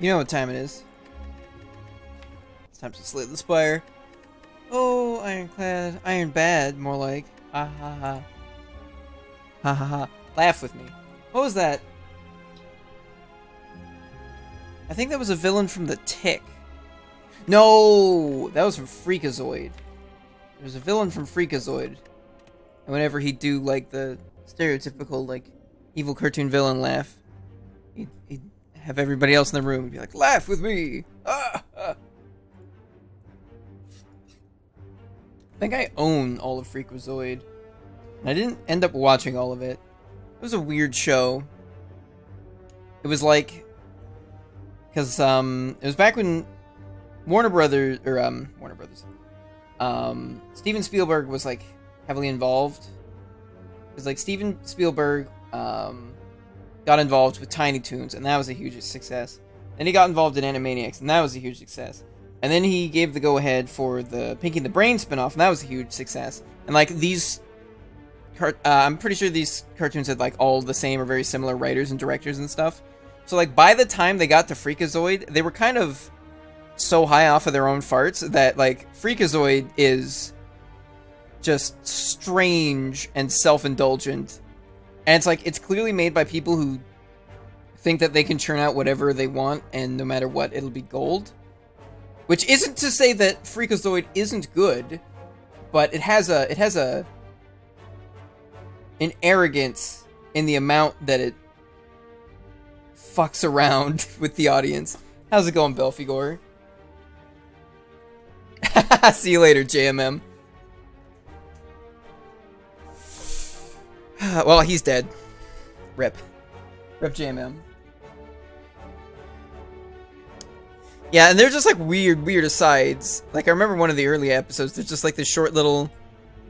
You know what time it is. It's time to slay the spire. Oh, ironclad. Iron bad, more like. Ha ha ha. Ha ha ha. Laugh with me. What was that? I think that was a villain from The Tick. No! That was from Freakazoid. There was a villain from Freakazoid. And whenever he'd do, like, the stereotypical, like, evil cartoon villain laugh, he'd, he'd have everybody else in the room be like, laugh with me! Ah, ah. I think I own all of Freakazoid. I didn't end up watching all of it. It was a weird show. It was like... Because, um, it was back when Warner Brothers, or, um, Warner Brothers, um, Steven Spielberg was, like, heavily involved. Because, like, Steven Spielberg, um, got involved with Tiny Toons, and that was a huge success. Then he got involved in Animaniacs, and that was a huge success. And then he gave the go-ahead for the Pinky and the Brain spinoff, and that was a huge success. And like these, uh, I'm pretty sure these cartoons had like all the same or very similar writers and directors and stuff. So like by the time they got to Freakazoid, they were kind of so high off of their own farts that like Freakazoid is just strange and self-indulgent and it's like, it's clearly made by people who think that they can churn out whatever they want, and no matter what, it'll be gold. Which isn't to say that Freakazoid isn't good, but it has a, it has a, an arrogance in the amount that it fucks around with the audience. How's it going, Belphegor? See you later, JMM. well, he's dead. Rip. Rip JMM. Yeah, and they're just like weird, weird asides. Like I remember one of the early episodes, there's just like this short little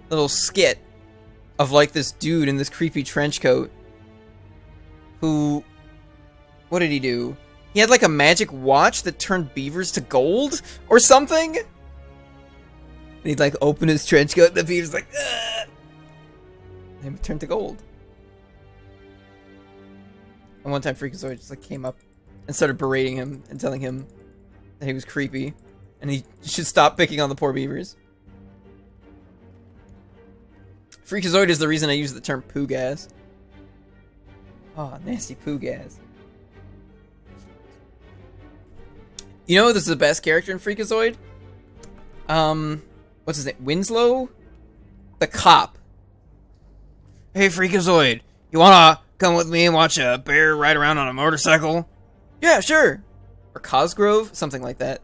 little skit of like this dude in this creepy trench coat who what did he do? He had like a magic watch that turned beavers to gold or something? And he'd like open his trench coat and the beaver's like, Ugh! And turned to gold. And one time Freakazoid just like came up and started berating him and telling him that he was creepy and he should stop picking on the poor beavers. Freakazoid is the reason I use the term poo gas. Oh, nasty poo gas. You know this is the best character in Freakazoid? Um, what's his name? Winslow? The cop. Hey, Freakazoid, you wanna come with me and watch a bear ride around on a motorcycle? Yeah, sure. Or Cosgrove? Something like that.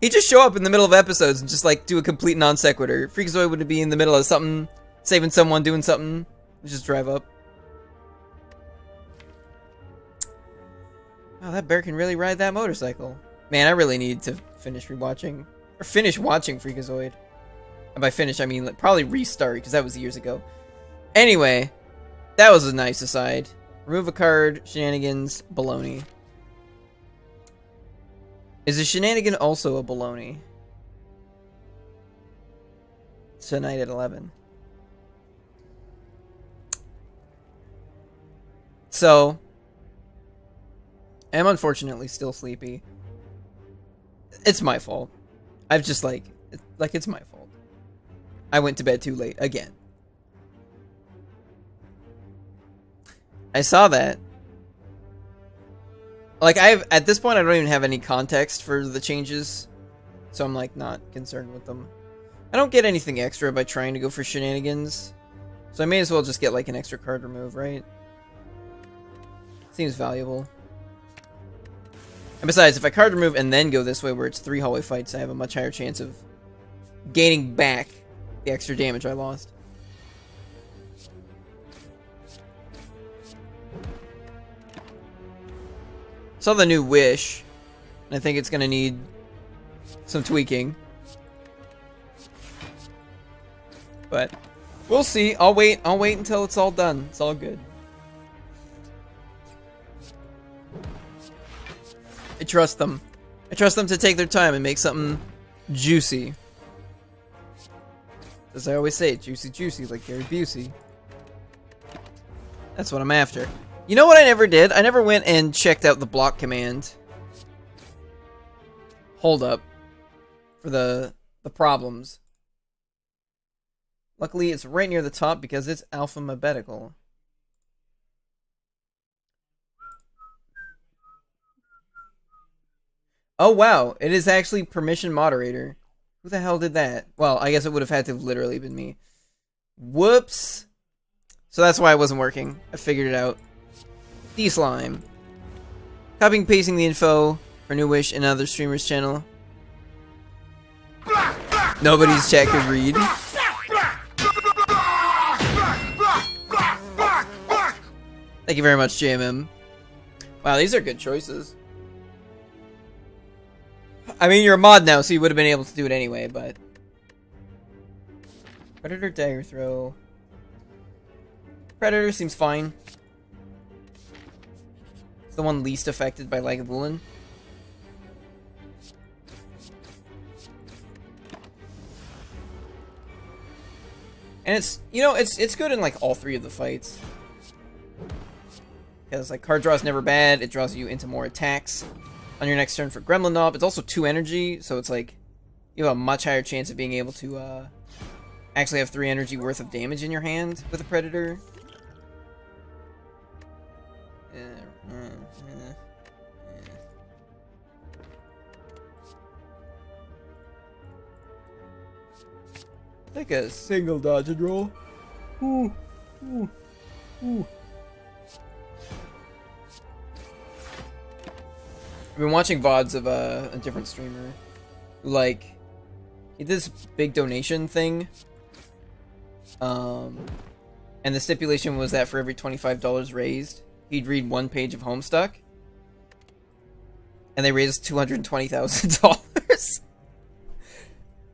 He'd just show up in the middle of episodes and just, like, do a complete non sequitur. Freakazoid would be in the middle of something, saving someone, doing something. Just drive up. Oh, that bear can really ride that motorcycle. Man, I really need to finish rewatching, or finish watching Freakazoid. And by finish, I mean like, probably restart, because that was years ago. Anyway, that was a nice aside. Remove a card, shenanigans, baloney. Is a shenanigan also a baloney? Tonight at 11. So, I'm unfortunately still sleepy. It's my fault. I've just like, like it's my fault. I went to bed too late again. I saw that. Like, I have, at this point, I don't even have any context for the changes. So I'm, like, not concerned with them. I don't get anything extra by trying to go for shenanigans. So I may as well just get, like, an extra card remove, right? Seems valuable. And besides, if I card remove and then go this way where it's three hallway fights, I have a much higher chance of gaining back the extra damage I lost. Saw the new Wish. And I think it's going to need some tweaking. But we'll see. I'll wait. I'll wait until it's all done. It's all good. I trust them. I trust them to take their time and make something juicy. As I always say, juicy juicy like Gary Busey. That's what I'm after. You know what I never did? I never went and checked out the block command Hold up. for the the problems. Luckily, it's right near the top because it's alphabetical. Oh wow, it is actually permission moderator. Who the hell did that? Well, I guess it would have had to have literally been me. Whoops. So that's why it wasn't working. I figured it out. D-Slime. Copying pasting the info for New Wish and other streamers' channel. Nobody's chat could read. Thank you very much, JMM. Wow, these are good choices. I mean, you're a mod now, so you would have been able to do it anyway, but... Predator Dagger Throw. Predator seems fine. The one least affected by Lagavulin. And it's, you know, it's it's good in like all three of the fights. Because like card draw is never bad, it draws you into more attacks on your next turn for Gremlin Nob. It's also 2 energy, so it's like you have a much higher chance of being able to uh, actually have 3 energy worth of damage in your hand with a Predator. Take a single dodge and roll. Ooh, ooh, ooh. I've been watching VODs of uh, a different streamer like, he did this big donation thing. Um, and the stipulation was that for every $25 raised, he'd read one page of Homestuck. And they raised $220,000.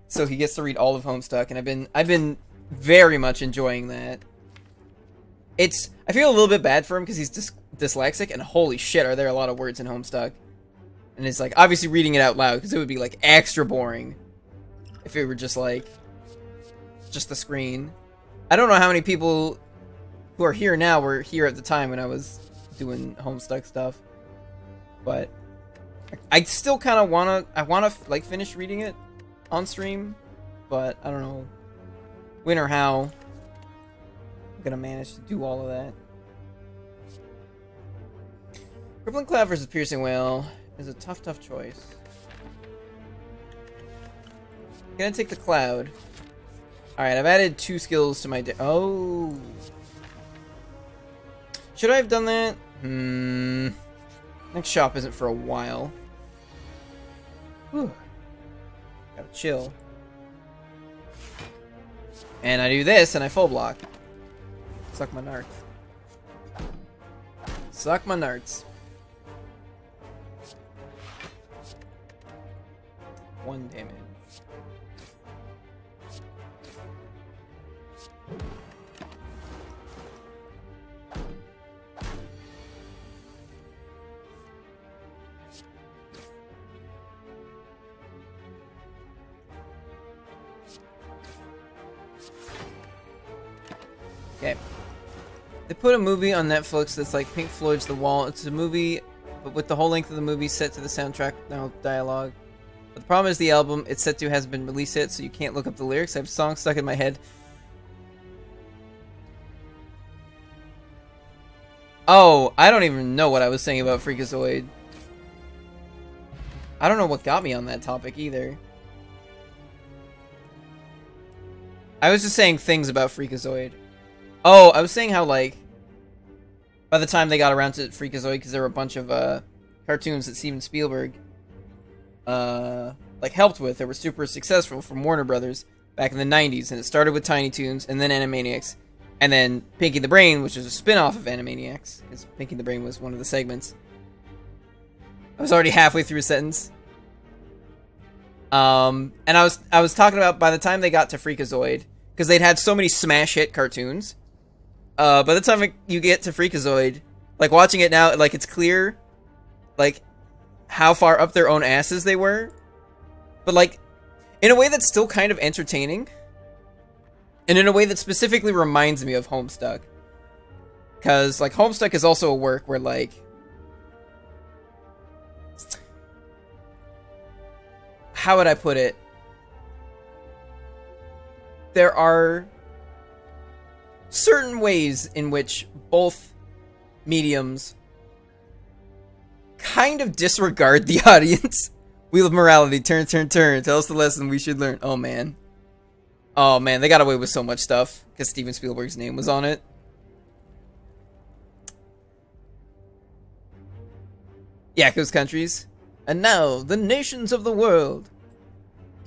so he gets to read all of Homestuck, and I've been I've been very much enjoying that. It's I feel a little bit bad for him because he's dys dyslexic, and holy shit, are there a lot of words in Homestuck. And it's like, obviously reading it out loud, because it would be, like, extra boring. If it were just, like, just the screen. I don't know how many people who are here now were here at the time when I was doing Homestuck stuff. But I still kind of want to, I want to, like, finish reading it on stream. But I don't know when or how I'm to manage to do all of that. Crippling Cloud versus Piercing Wail is a tough, tough choice. I'm gonna take the cloud. Alright, I've added two skills to my Oh. Should I have done that? Hmm. Next shop isn't for a while. Whew. Gotta chill. And I do this, and I full block. Suck my narts. Suck my narts. one damage. Put a movie on Netflix that's like Pink Floyd's The Wall. It's a movie, but with the whole length of the movie set to the soundtrack, now dialogue. But the problem is the album it's set to hasn't been released yet, so you can't look up the lyrics. I have songs stuck in my head. Oh, I don't even know what I was saying about Freakazoid. I don't know what got me on that topic either. I was just saying things about Freakazoid. Oh, I was saying how, like, by the time they got around to Freakazoid, because there were a bunch of uh, cartoons that Steven Spielberg uh, like helped with that were super successful from Warner Brothers back in the 90s. And it started with Tiny Toons and then Animaniacs. And then Pinky the Brain, which is a spin-off of Animaniacs, because Pinky the Brain was one of the segments. I was already halfway through a sentence. Um, and I was I was talking about by the time they got to Freakazoid, because they'd had so many smash hit cartoons. Uh, by the time you get to Freakazoid, like watching it now, like it's clear, like how far up their own asses they were. But like, in a way that's still kind of entertaining. And in a way that specifically reminds me of Homestuck. Because, like, Homestuck is also a work where, like... how would I put it? There are certain ways in which both mediums kind of disregard the audience. Wheel of morality, turn, turn, turn. Tell us the lesson we should learn. Oh man. Oh man, they got away with so much stuff because Steven Spielberg's name was on it. Those countries. And now, the nations of the world.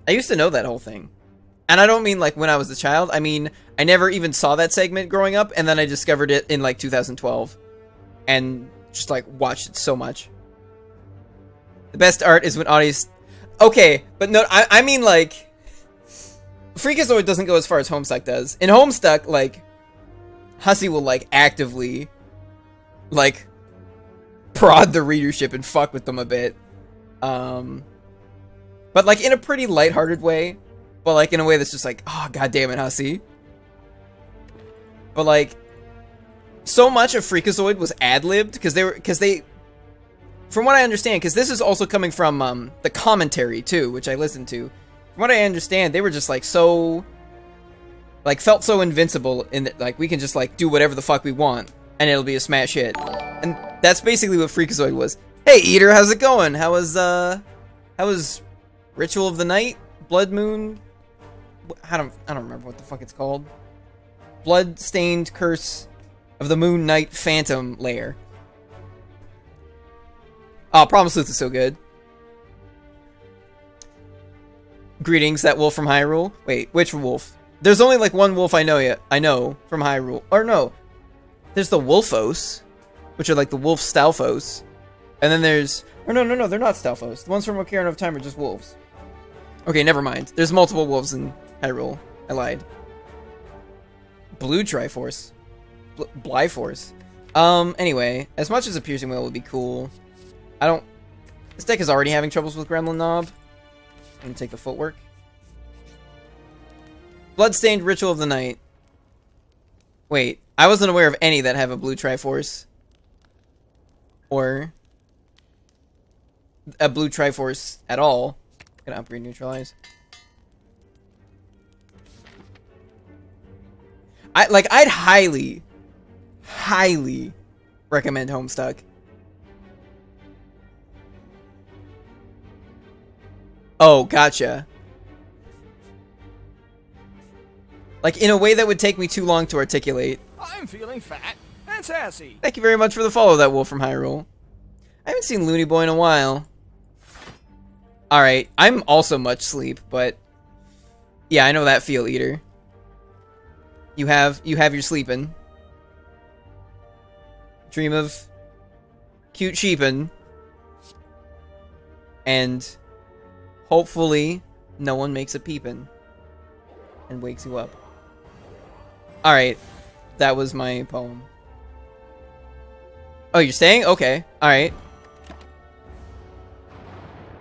I used to know that whole thing. And I don't mean like when I was a child. I mean, I never even saw that segment growing up, and then I discovered it in like 2012. And just like watched it so much. The best art is when audience... Okay, but no, I, I mean like... Freakazoid doesn't go as far as Homestuck does. In Homestuck, like, Hussie will like actively like prod the readership and fuck with them a bit. Um, but like in a pretty lighthearted way, but like in a way that's just like, oh god damn it, Hussie. But like, so much of Freakazoid was ad libbed because they were because they, from what I understand, because this is also coming from um, the commentary too, which I listened to. From what I understand, they were just like so, like felt so invincible in that like we can just like do whatever the fuck we want and it'll be a smash hit. And that's basically what Freakazoid was. Hey, Eater, how's it going? How was, uh, how was Ritual of the Night? Blood Moon? I don't, I don't remember what the fuck it's called. Blood-stained Curse of the Moon Knight Phantom Lair. Ah, oh, Problem Sleuth is so good. Greetings, that wolf from Hyrule. Wait, which wolf? There's only like one wolf I know yet. I know from Hyrule. Or no, there's the Wolfos, which are like the Wolf Stalfos. And then there's... Or no, no, no, they're not Stalfos. The ones from Ocarina of Time are just wolves. Okay, never mind. There's multiple wolves in Hyrule. I lied. Blue Triforce. Bl Blyforce. Um, anyway, as much as a Piercing Wail would be cool, I don't... This deck is already having troubles with Gremlin Nob. I'm gonna take the footwork. Bloodstained Ritual of the Night. Wait, I wasn't aware of any that have a blue Triforce. Or a blue Triforce at all. Gonna upgrade neutralize. I like I'd highly, highly recommend Homestuck. Oh, gotcha. Like, in a way that would take me too long to articulate. I'm feeling fat and sassy. Thank you very much for the follow, that wolf from Hyrule. I haven't seen Looney Boy in a while. Alright, I'm also much sleep, but... Yeah, I know that feel, Eater. You have, you have your sleeping. Dream of cute sheepin. And hopefully no one makes a peepin and wakes you up. Alright. That was my poem. Oh, you're staying? Okay. Alright.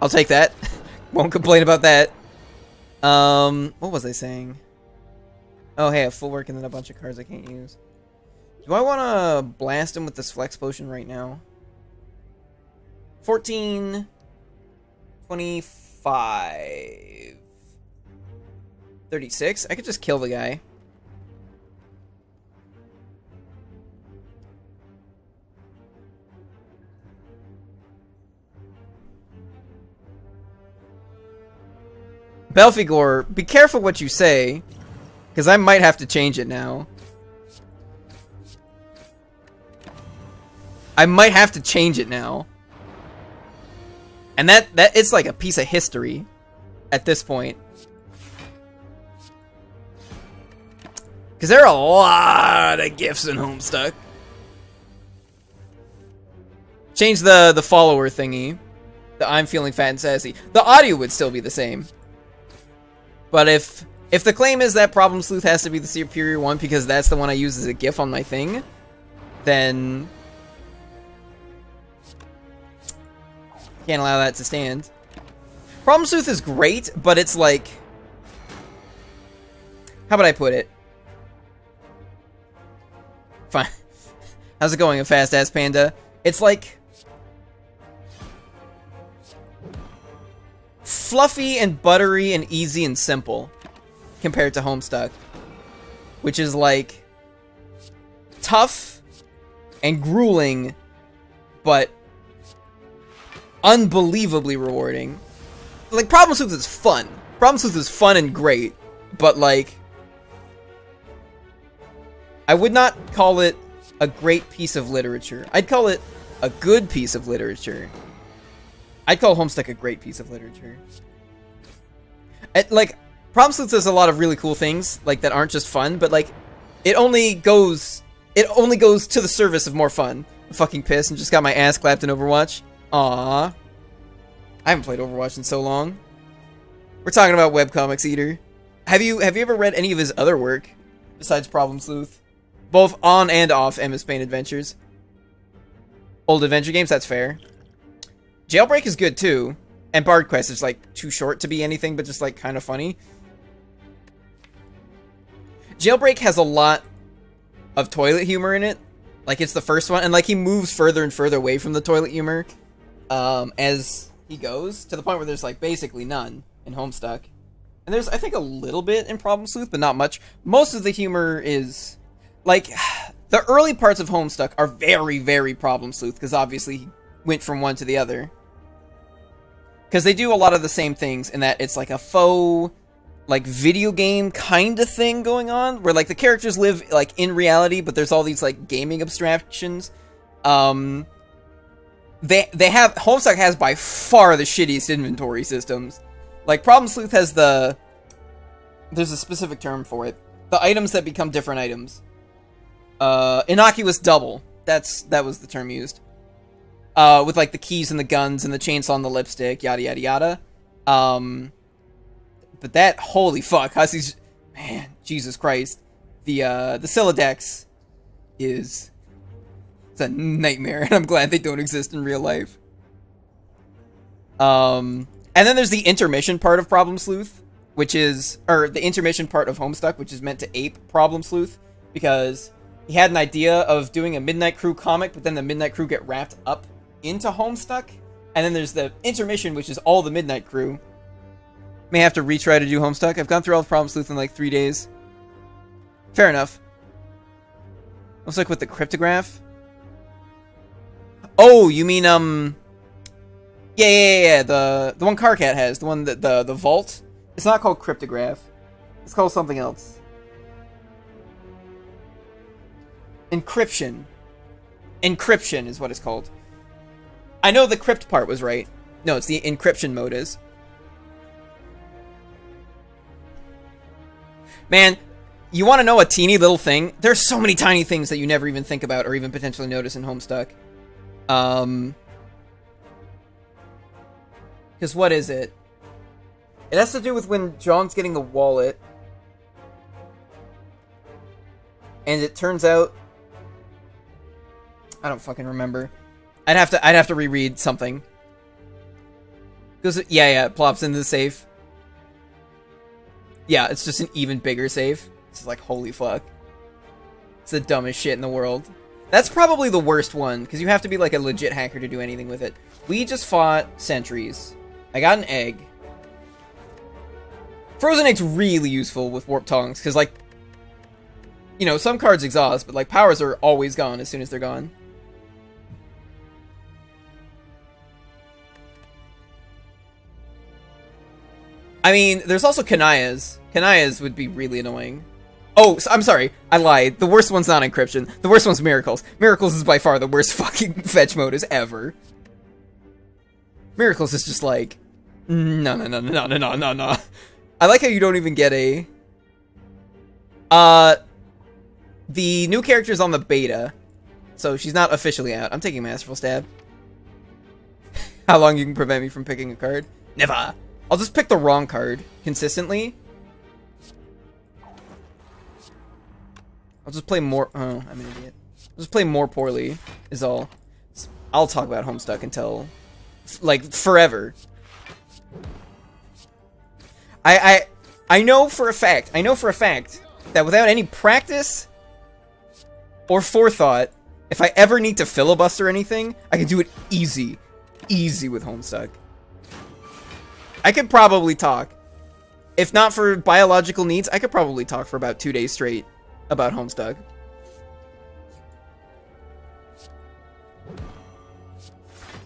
I'll take that. Won't complain about that. Um, what was I saying? Oh, hey, a full work and then a bunch of cards I can't use. Do I want to blast him with this flex potion right now? 14... 25... 36? I could just kill the guy. Belphegor, be careful what you say, because I might have to change it now. I might have to change it now. And that, that it's like a piece of history at this point. Because there are a lot of gifts in Homestuck. Change the, the follower thingy. The I'm feeling fat and sassy. The audio would still be the same. But if if the claim is that Problem Sleuth has to be the superior one because that's the one I use as a GIF on my thing, then can't allow that to stand. Problem Sleuth is great, but it's like how would I put it? Fine. How's it going, a fast ass panda? It's like fluffy and buttery and easy and simple compared to Homestuck, which is like tough and grueling, but unbelievably rewarding. Like Problem Sleuth is fun. Problem Sleuth is fun and great, but like I would not call it a great piece of literature. I'd call it a good piece of literature. I'd call Homestuck a great piece of literature. It, like, Problem Sleuth does a lot of really cool things, like, that aren't just fun, but, like, it only goes, it only goes to the service of more fun. I'm fucking pissed and just got my ass clapped in Overwatch. Aww. I haven't played Overwatch in so long. We're talking about webcomics, Eater. Have you, have you ever read any of his other work, besides Problem Sleuth? Both on and off MS Paint Adventures. Old adventure games, that's fair. Jailbreak is good too. And Bard Quest is like too short to be anything but just like kind of funny. Jailbreak has a lot of toilet humor in it. Like it's the first one and like he moves further and further away from the toilet humor um, as he goes to the point where there's like basically none in Homestuck. And there's I think a little bit in Problem Sleuth, but not much. Most of the humor is like the early parts of Homestuck are very, very problem sleuth because obviously he went from one to the other. Because they do a lot of the same things in that it's like a faux, like video game kind of thing going on, where like the characters live like in reality, but there's all these like gaming abstractions. Um, they they have Homestuck has by far the shittiest inventory systems. Like Problem Sleuth has the there's a specific term for it. The items that become different items. Uh, innocuous double. That's that was the term used. Uh, with like the keys and the guns and the chainsaw and the lipstick, yada yada yada. Um, but that holy fuck, Hussie's man, Jesus Christ, the uh the Sylladex is it's a nightmare, and I'm glad they don't exist in real life. Um, and then there's the intermission part of Problem Sleuth, which is or the intermission part of Homestuck, which is meant to ape Problem Sleuth because he had an idea of doing a Midnight Crew comic, but then the Midnight Crew get wrapped up into Homestuck. And then there's the intermission, which is all the Midnight Crew. May have to retry to do Homestuck. I've gone through all the Problem Sleuth in like three days. Fair enough. Looks like with the cryptograph. Oh, you mean um Yeah, yeah, yeah, the the one Karkat has, the one that the the vault. It's not called cryptograph. It's called something else. Encryption. Encryption is what it's called. I know the crypt part was right. No, it's the encryption mode is. Man, you want to know a teeny little thing? There's so many tiny things that you never even think about or even potentially notice in Homestuck. Um... Because what is it? It has to do with when John's getting the wallet. And it turns out I don't fucking remember. I'd have to I'd have to reread something. Goes yeah, yeah, it plops into the safe. Yeah, it's just an even bigger safe. It's like holy fuck. It's the dumbest shit in the world. That's probably the worst one, because you have to be like a legit hacker to do anything with it. We just fought sentries. I got an egg. Frozen Egg's really useful with Warp Tongs, because like, you know, some cards exhaust, but like powers are always gone as soon as they're gone. I mean, there's also Kanayas. Kanayas would be really annoying. Oh, I'm sorry. I lied. The worst one's not Encryption. The worst one's Miracles. Miracles is by far the worst fucking fetch mode is ever. Miracles is just like... No, no, no, no, no, no, no, no. I like how you don't even get a... Uh... The new character's on the beta. So she's not officially out. I'm taking Masterful Stab. how long you can prevent me from picking a card? Never! I'll just pick the wrong card consistently. I'll just play more. Oh, I'm an idiot. I'll just play more poorly, is all. I'll talk about Homestuck until. Like, forever. I, I, I know for a fact, I know for a fact that without any practice or forethought, if I ever need to filibuster anything, I can do it easy. Easy with Homestuck. I could probably talk. If not for biological needs, I could probably talk for about two days straight about Homestuck.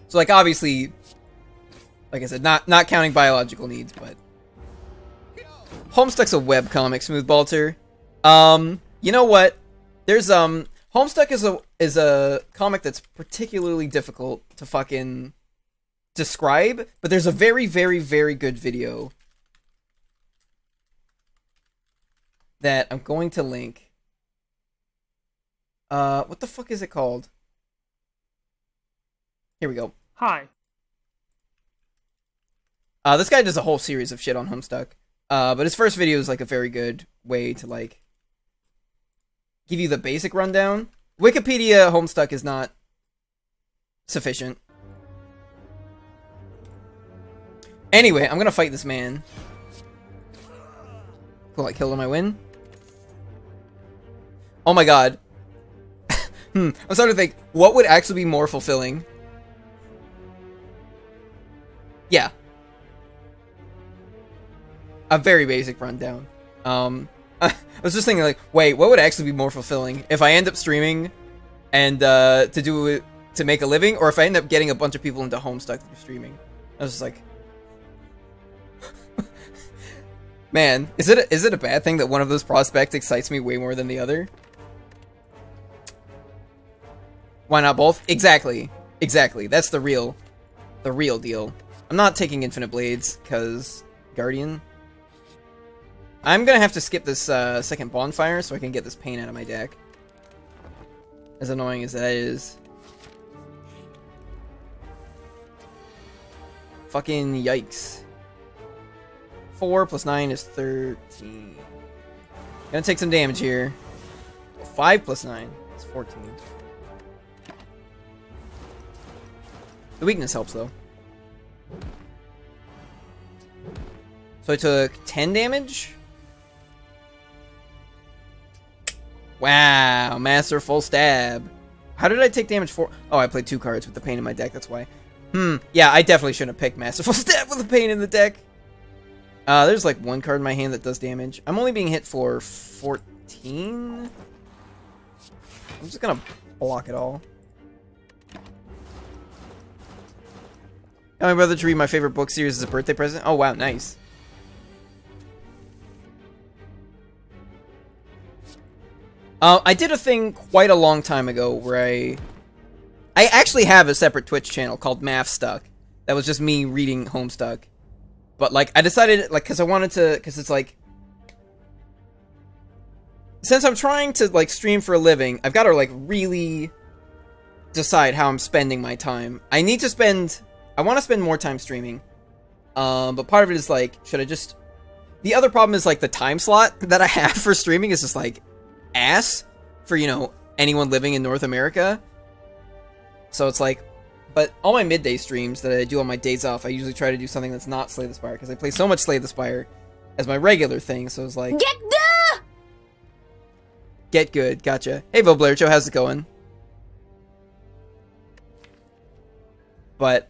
So like obviously, like I said, not not counting biological needs, but Homestuck's a web comic, Smooth. Um, you know what? There's um Homestuck is a is a comic that's particularly difficult to fucking describe, but there's a very very very good video that I'm going to link. Uh, what the fuck is it called? Here we go. Hi. Uh, this guy does a whole series of shit on Homestuck. Uh, but his first video is like a very good way to like give you the basic rundown. Wikipedia Homestuck is not sufficient. Anyway, I'm gonna fight this man. Cool, I killed him, I win. Oh my god. hmm, I'm starting to think, what would actually be more fulfilling? Yeah, a very basic rundown. Um, I was just thinking, like, wait, what would actually be more fulfilling if I end up streaming and uh, to do it to make a living, or if I end up getting a bunch of people into Homestuck through streaming? I was just like, man, is it a, is it a bad thing that one of those prospects excites me way more than the other? Why not both? Exactly, exactly. That's the real, the real deal. I'm not taking Infinite Blades because Guardian. I'm gonna have to skip this uh, second bonfire so I can get this pain out of my deck. As annoying as that is. Fucking yikes. 4 plus 9 is 13. Gonna take some damage here. 5 plus 9 is 14. The weakness helps though. So I took 10 damage? Wow, masterful stab. How did I take damage for? Oh, I played two cards with the pain in my deck, that's why. Hmm, yeah, I definitely shouldn't have picked Masterful Stab with the pain in the deck. Uh, there's like one card in my hand that does damage. I'm only being hit for 14? I'm just gonna block it all. Got my brother to read my favorite book series as a birthday present. Oh wow, nice. Uh, I did a thing quite a long time ago where I... I actually have a separate Twitch channel called Maph Stuck. That was just me reading Homestuck. But, like, I decided, like, because I wanted to... Because it's, like... Since I'm trying to, like, stream for a living, I've got to, like, really decide how I'm spending my time. I need to spend... I want to spend more time streaming. Um, but part of it is, like, should I just... The other problem is, like, the time slot that I have for streaming is just, like ass for, you know, anyone living in North America. So it's like, but all my midday streams that I do on my days off, I usually try to do something that's not Slay the Spire, because I play so much Slay the Spire as my regular thing, so it's like... Get the... Get good, gotcha. Hey, Voblercho, how's it going? But...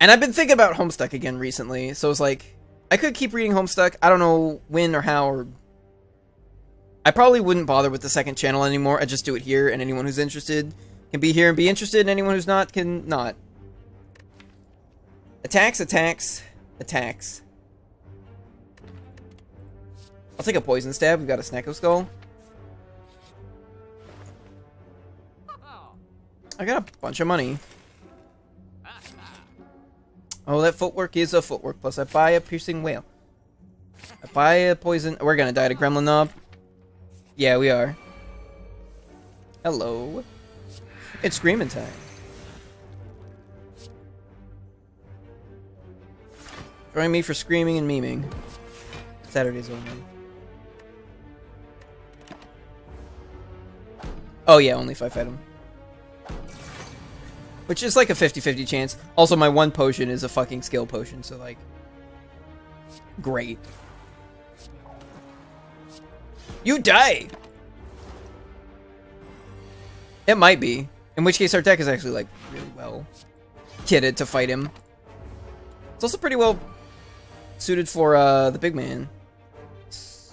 And I've been thinking about Homestuck again recently, so it's like... I could keep reading Homestuck, I don't know when or how or I probably wouldn't bother with the second channel anymore. I'd just do it here, and anyone who's interested can be here and be interested, and anyone who's not can not. Attacks, attacks, attacks. I'll take a poison stab. We've got a Snecko Skull. I got a bunch of money. Oh, that footwork is a footwork. Plus, I buy a piercing wail. I buy a poison. We're gonna die to Gremlin Nob. Yeah, we are. Hello. It's screaming time. Join me for screaming and memeing. Saturdays only. Oh yeah, only if I him. Which is like a 50-50 chance. Also, my one potion is a fucking skill potion, so like... Great. You die! It might be. In which case our deck is actually, like, really well kitted to fight him. It's also pretty well suited for uh, the big man. Just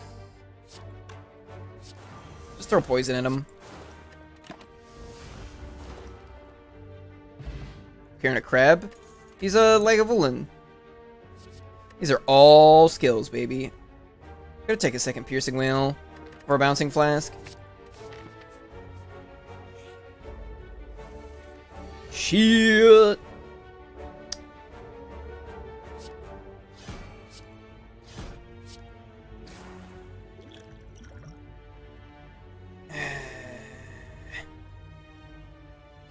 throw poison at him. Carrying a crab. He's a leg of Lagavulin. These are all skills, baby. Gotta take a second piercing wail or a bouncing flask. Shit.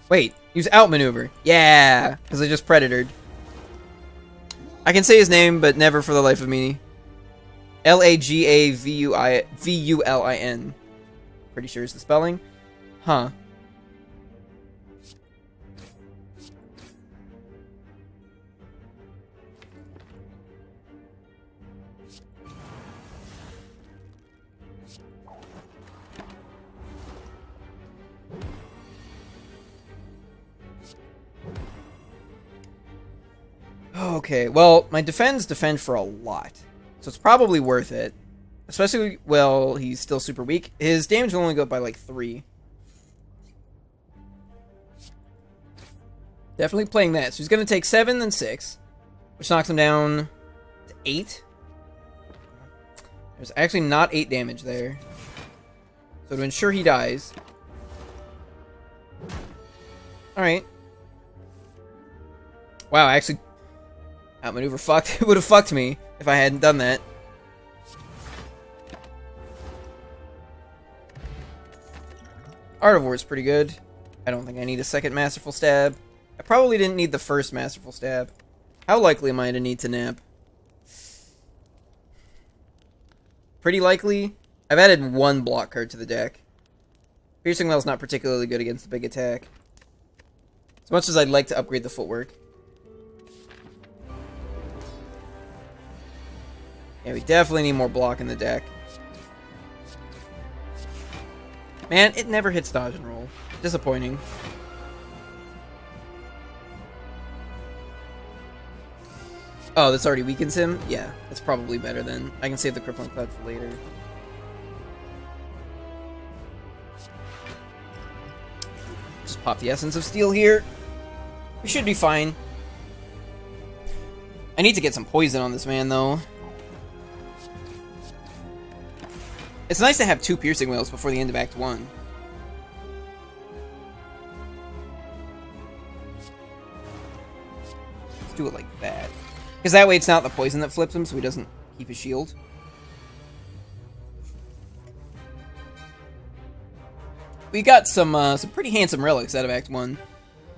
Wait, use outmaneuver. Yeah, because I just predatored. I can say his name, but never for the life of me. L A G A V U I V U L I N. Pretty sure is the spelling. Huh. Okay, well, my defends defend for a lot. So it's probably worth it. Especially, well, he's still super weak. His damage will only go up by like 3. Definitely playing that. So he's going to take 7 then 6. Which knocks him down to 8. There's actually not 8 damage there. So to ensure he dies... Alright. Wow, actually Outmaneuver fucked. It would have fucked me if I hadn't done that. Art of War is pretty good. I don't think I need a second Masterful Stab. I probably didn't need the first Masterful Stab. How likely am I to need to nap? Pretty likely. I've added one block card to the deck. Piercing is not particularly good against the big attack. As much as I'd like to upgrade the footwork. Yeah, we definitely need more block in the deck. Man, it never hits dodge and roll. Disappointing. Oh, this already weakens him? Yeah, that's probably better then. I can save the Crippling Cloud for later. Just pop the Essence of Steel here. We should be fine. I need to get some poison on this man, though. It's nice to have two piercing wails before the end of Act 1. Let's do it like that. Because that way it's not the poison that flips him, so he doesn't keep his shield. We got some uh, some pretty handsome relics out of Act 1.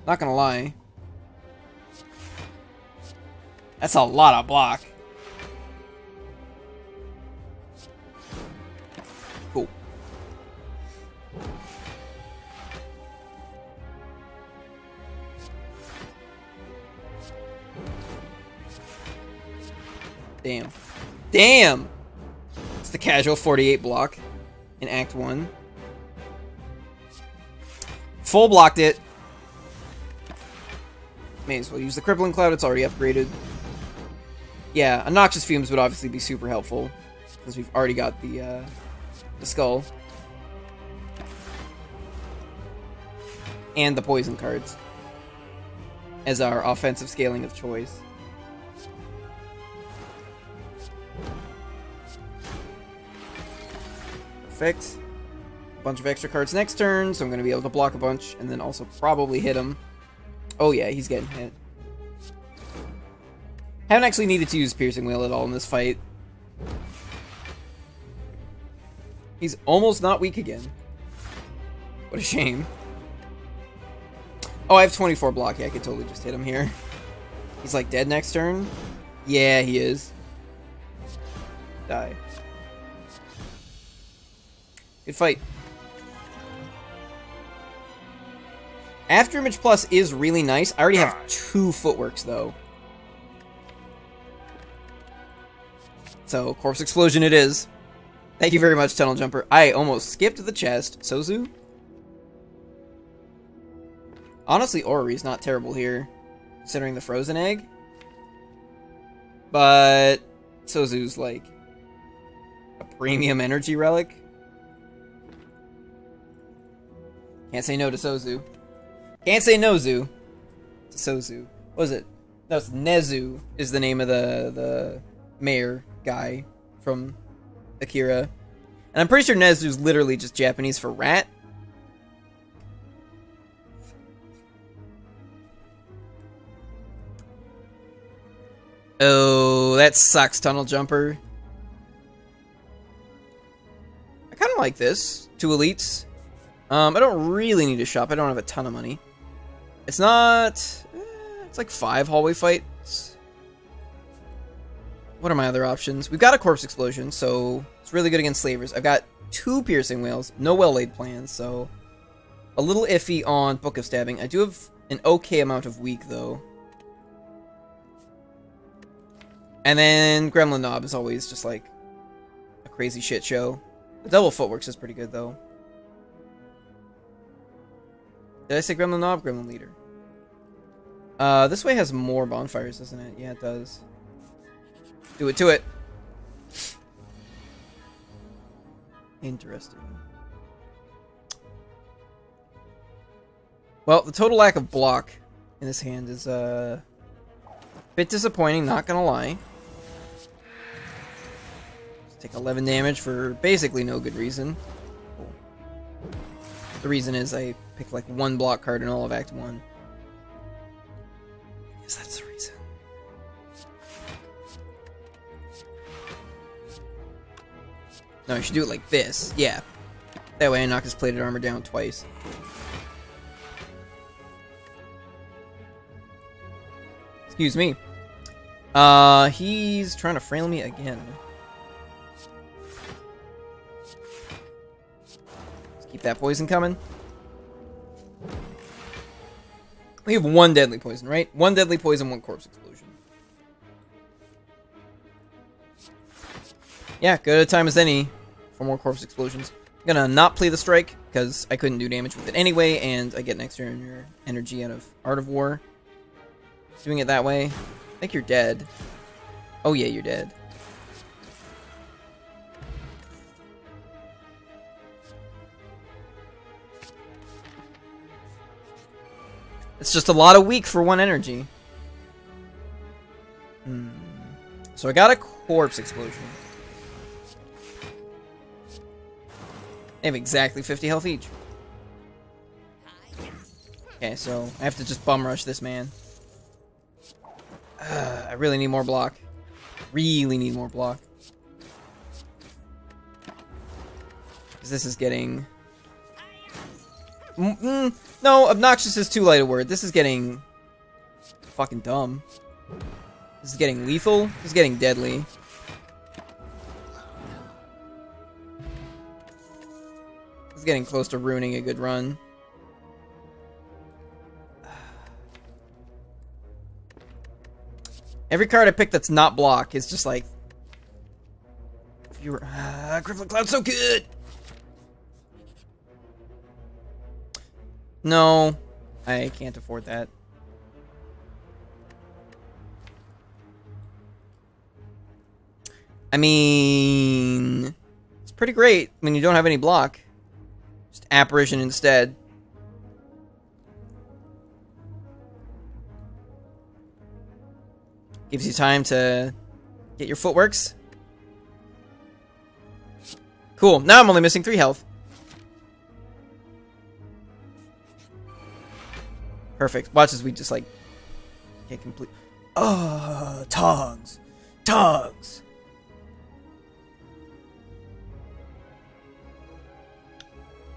Not gonna lie. That's a lot of block. Damn. Damn! It's the casual 48 block in Act 1. Full blocked it. May as well use the Crippling Cloud, it's already upgraded. Yeah, a Noxious Fumes would obviously be super helpful, because we've already got the, uh, the Skull. And the Poison cards as our offensive scaling of choice. Perfect. A bunch of extra cards next turn, so I'm going to be able to block a bunch, and then also probably hit him. Oh yeah, he's getting hit. Haven't actually needed to use Piercing Wail at all in this fight. He's almost not weak again. What a shame. Oh, I have 24 block. Yeah, I could totally just hit him here. He's like dead next turn? Yeah, he is. Die. Good fight. After Image Plus is really nice. I already have two footworks, though. So, Corpse Explosion it is. Thank you very much, Tunnel Jumper. I almost skipped the chest. Sozu? Honestly, Orrery's not terrible here, considering the Frozen Egg. But Sozu's like a premium energy relic. Can't say no to Sozu. Can't say no. To Sozu. What was it? No, it's Nezu is the name of the the mayor guy from Akira. And I'm pretty sure Nezu's literally just Japanese for rat. Oh, that sucks, Tunnel Jumper. I kind of like this. Two elites. Um, I don't really need to shop. I don't have a ton of money. It's not... Eh, it's like five hallway fights. What are my other options? We've got a corpse explosion, so it's really good against slavers. I've got two piercing wails, no well-laid plans, so a little iffy on Book of Stabbing. I do have an okay amount of weak, though. And then Gremlin Nob is always just like a crazy shit show. The double footworks is pretty good though. Did I say Gremlin Nob? Gremlin Leader. Uh, this way has more bonfires, doesn't it? Yeah, it does. Do it to it. Interesting. Well, the total lack of block in this hand is uh, a bit disappointing, not gonna lie. Take 11 damage for basically no good reason. The reason is I picked like one block card in all of Act 1. I guess that's the reason. No, I should do it like this. Yeah. That way I knock his plated armor down twice. Excuse me. Uh, he's trying to frail me again. Let's Keep that poison coming. We have one deadly poison, right? One deadly poison, one corpse explosion. Yeah, good a time as any for more corpse explosions. I'm gonna not play the strike, because I couldn't do damage with it anyway, and I get an extra energy out of Art of War. Doing it that way. I think you're dead. Oh yeah, you're dead. It's just a lot of weak for one energy. Hmm. So I got a corpse explosion. They have exactly 50 health each. Okay, so I have to just bum rush this man. Uh, I really need more block. Really need more block. Because this is getting Mm, mm, no, obnoxious is too light a word. This is getting fucking dumb. This is getting lethal. This is getting deadly. This is getting close to ruining a good run. Every card I pick that's not block is just like... If you were... Uh, Crippling Cloud's so good! No, I can't afford that. I mean, it's pretty great when you don't have any block. Just apparition instead. Gives you time to get your footworks. Cool. Now I'm only missing three health. Perfect. Watch as we just like get complete. Uh, oh, tongues, tongues.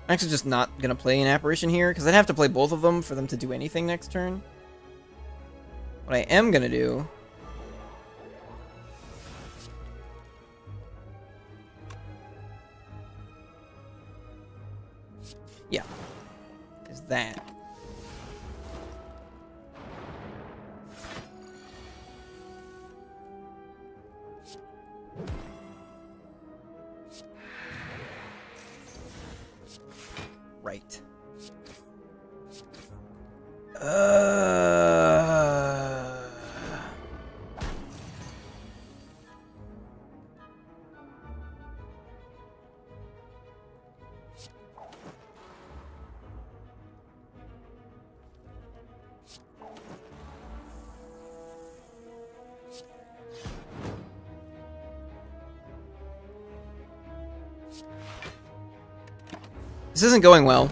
I'm actually just not gonna play an apparition here because I'd have to play both of them for them to do anything next turn. What I am gonna do Yeah. Is that. Right. Uh... isn't going well.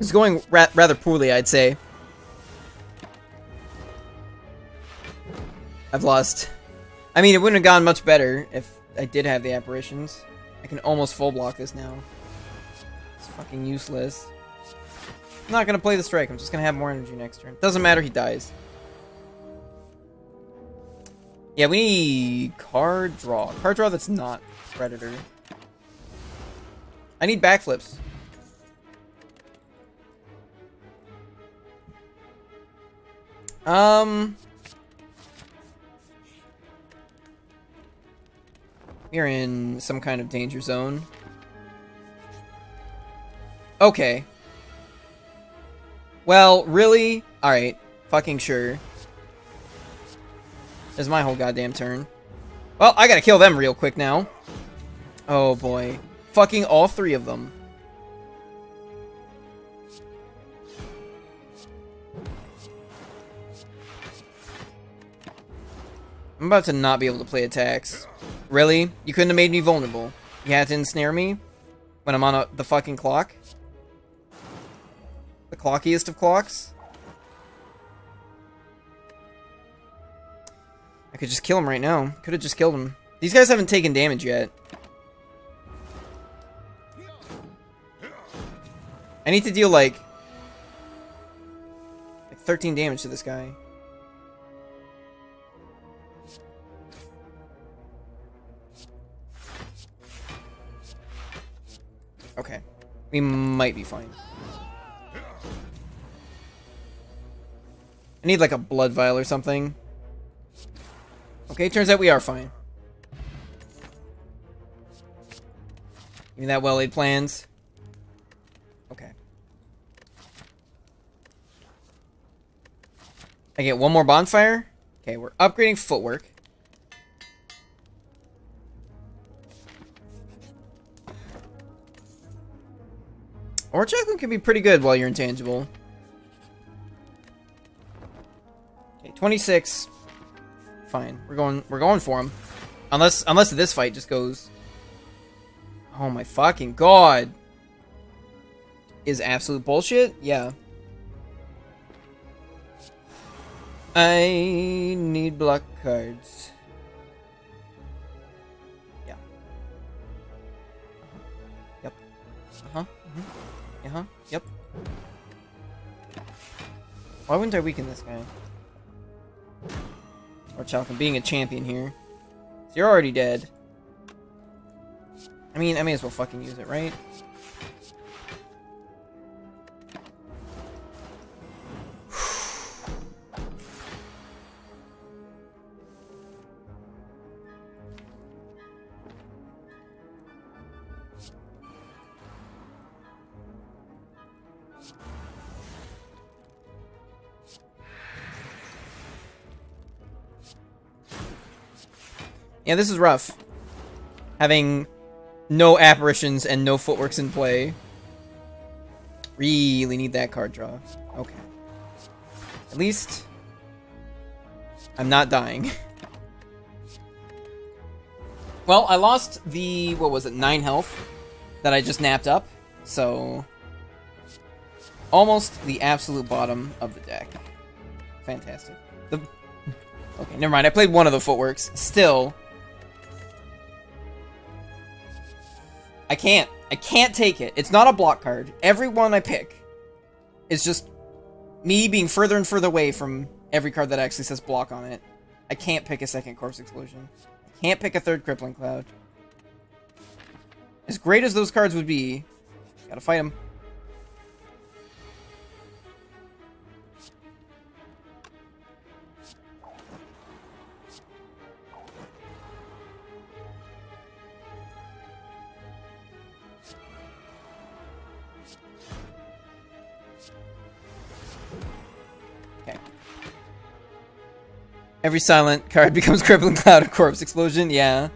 It's going ra rather poorly, I'd say. I've lost. I mean, it wouldn't have gone much better if I did have the apparitions. I can almost full block this now. It's fucking useless. I'm not gonna play the strike. I'm just gonna have more energy next turn. Doesn't matter. He dies. Yeah, we need card draw. Card draw that's not Predator. I need backflips. Um... We're in some kind of danger zone. Okay. Well, really? Alright. Fucking sure. This is my whole goddamn turn. Well, I gotta kill them real quick now. Oh boy. Fucking all three of them. I'm about to not be able to play attacks. Really? You couldn't have made me vulnerable. You had to ensnare me? When I'm on a, the fucking clock? The clockiest of clocks? I could just kill him right now. Could have just killed him. These guys haven't taken damage yet. I need to deal like... Like 13 damage to this guy. Okay. We might be fine. I need like a blood vial or something. Okay, turns out we are fine. Give me that well-laid plans. Okay. I get one more bonfire. Okay, we're upgrading footwork. Or can be pretty good while you're intangible. Okay, 26. Fine. We're going we're going for him. Unless unless this fight just goes Oh my fucking god. Is absolute bullshit? Yeah. I need block cards. Yeah. Yep. Uh-huh. Mm -hmm. Uh-huh. Yep. Why wouldn't I weaken this guy? Orichalcum being a champion here. So you're already dead. I mean, I may as well fucking use it, right? Yeah, this is rough. Having no apparitions and no footworks in play. Really need that card draw. Okay. At least I'm not dying. well, I lost the, what was it, 9 health that I just napped up. So, almost the absolute bottom of the deck. Fantastic. The, okay, never mind. I played one of the footworks. Still, I can't. I can't take it. It's not a block card. Every one I pick is just me being further and further away from every card that actually says block on it. I can't pick a second Corpse Explosion. I can't pick a third Crippling Cloud. As great as those cards would be, gotta fight them. Every silent card becomes Crippling Cloud of Corpse Explosion, yeah.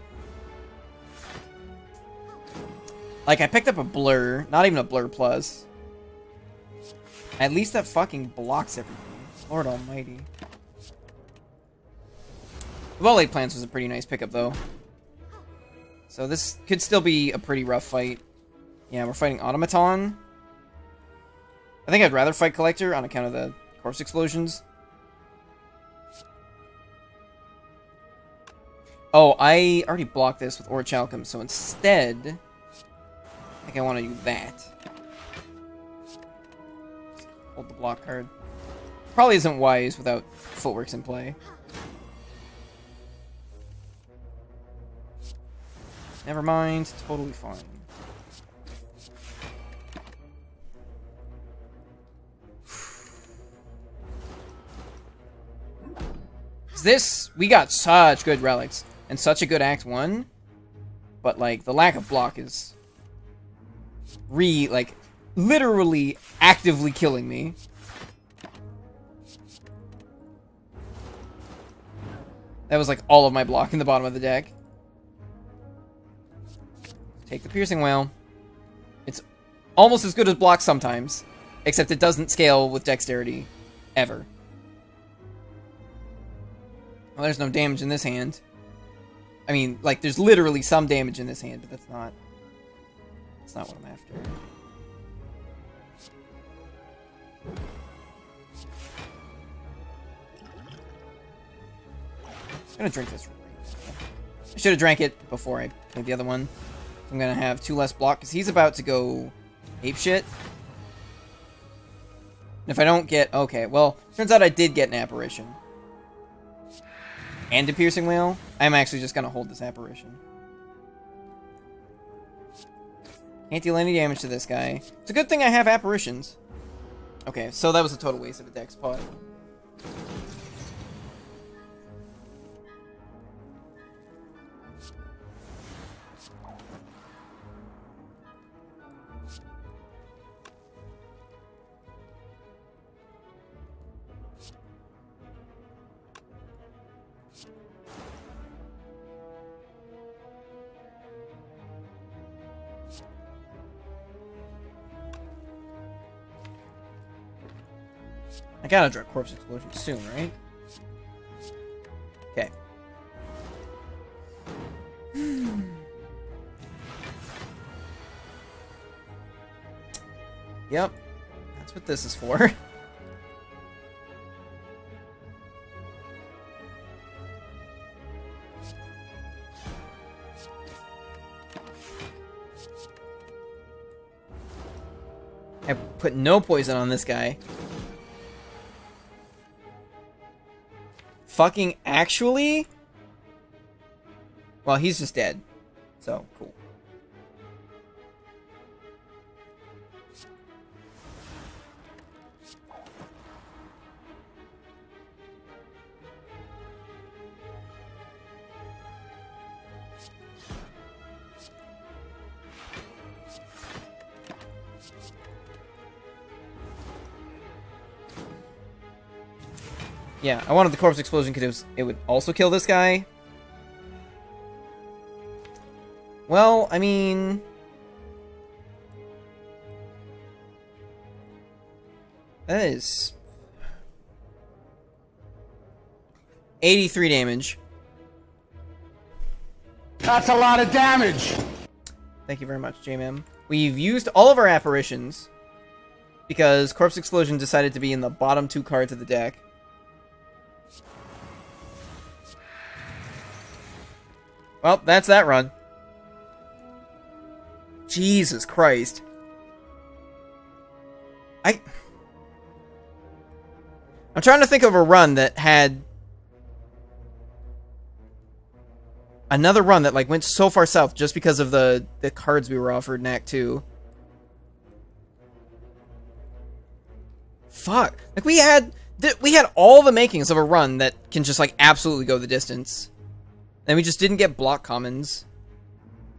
Like, I picked up a Blur, not even a Blur Plus. At least that fucking blocks everything. Lord almighty. Well-laid plans was a pretty nice pickup, though. So this could still be a pretty rough fight. Yeah, we're fighting Automaton. I think I'd rather fight Collector on account of the corpse explosions. Oh, I already blocked this with Orichalcum, so instead... I think I want to do that. Hold the block card. Probably isn't wise without footworks in play. Never mind, totally fine. This, we got such good relics and such a good Act 1, but like the lack of block is re, like, literally actively killing me. That was like all of my block in the bottom of the deck. Take the Piercing Wail. It's almost as good as block sometimes, except it doesn't scale with dexterity, ever. Well, there's no damage in this hand. I mean, like, there's literally some damage in this hand, but that's not... That's not what I'm after. I'm gonna drink this I should have drank it before I played the other one. I'm gonna have two less block, because he's about to go ape shit. And if I don't get... Okay, well, turns out I did get an apparition and a Piercing Wail, I'm actually just going to hold this Apparition. Can't deal any damage to this guy. It's a good thing I have Apparitions. Okay, so that was a total waste of a dex pot. Gotta draw Corpse Explosion soon, right? Okay. yep. That's what this is for. I put no poison on this guy. Fucking actually? Well, he's just dead. So, cool. Yeah, I wanted the corpse explosion because it, it would also kill this guy. Well, I mean... That is... 83 damage. That's a lot of damage! Thank you very much, JMM. We've used all of our apparitions because Corpse Explosion decided to be in the bottom two cards of the deck. Well, that's that run. Jesus Christ. I... I'm trying to think of a run that had... Another run that, like, went so far south just because of the, the cards we were offered in Act 2. Fuck. Like, we had... We had all the makings of a run that can just, like, absolutely go the distance. And we just didn't get block commons.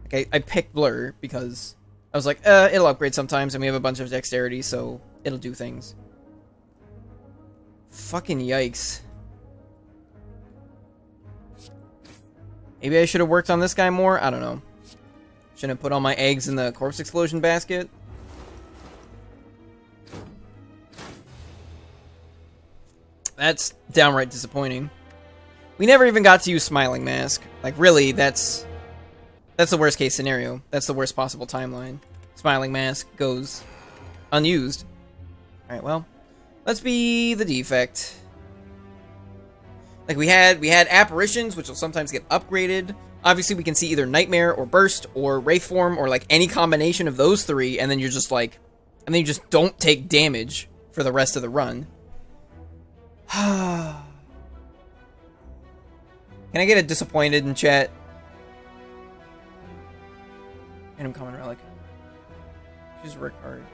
Like, I, I picked Blur because I was like, uh, it'll upgrade sometimes, and we have a bunch of dexterity, so it'll do things. Fucking yikes. Maybe I should have worked on this guy more? I don't know. Shouldn't have put all my eggs in the corpse explosion basket. That's downright disappointing. We never even got to use Smiling Mask. Like, really, that's... That's the worst case scenario. That's the worst possible timeline. Smiling Mask goes unused. Alright, well, let's be the defect. Like we had we had apparitions, which will sometimes get upgraded. Obviously, we can see either Nightmare or Burst or Wraith Form or like any combination of those three, and then you're just like, and then you just don't take damage for the rest of the run. Can I get a disappointed in chat? Random common relic. A rare card.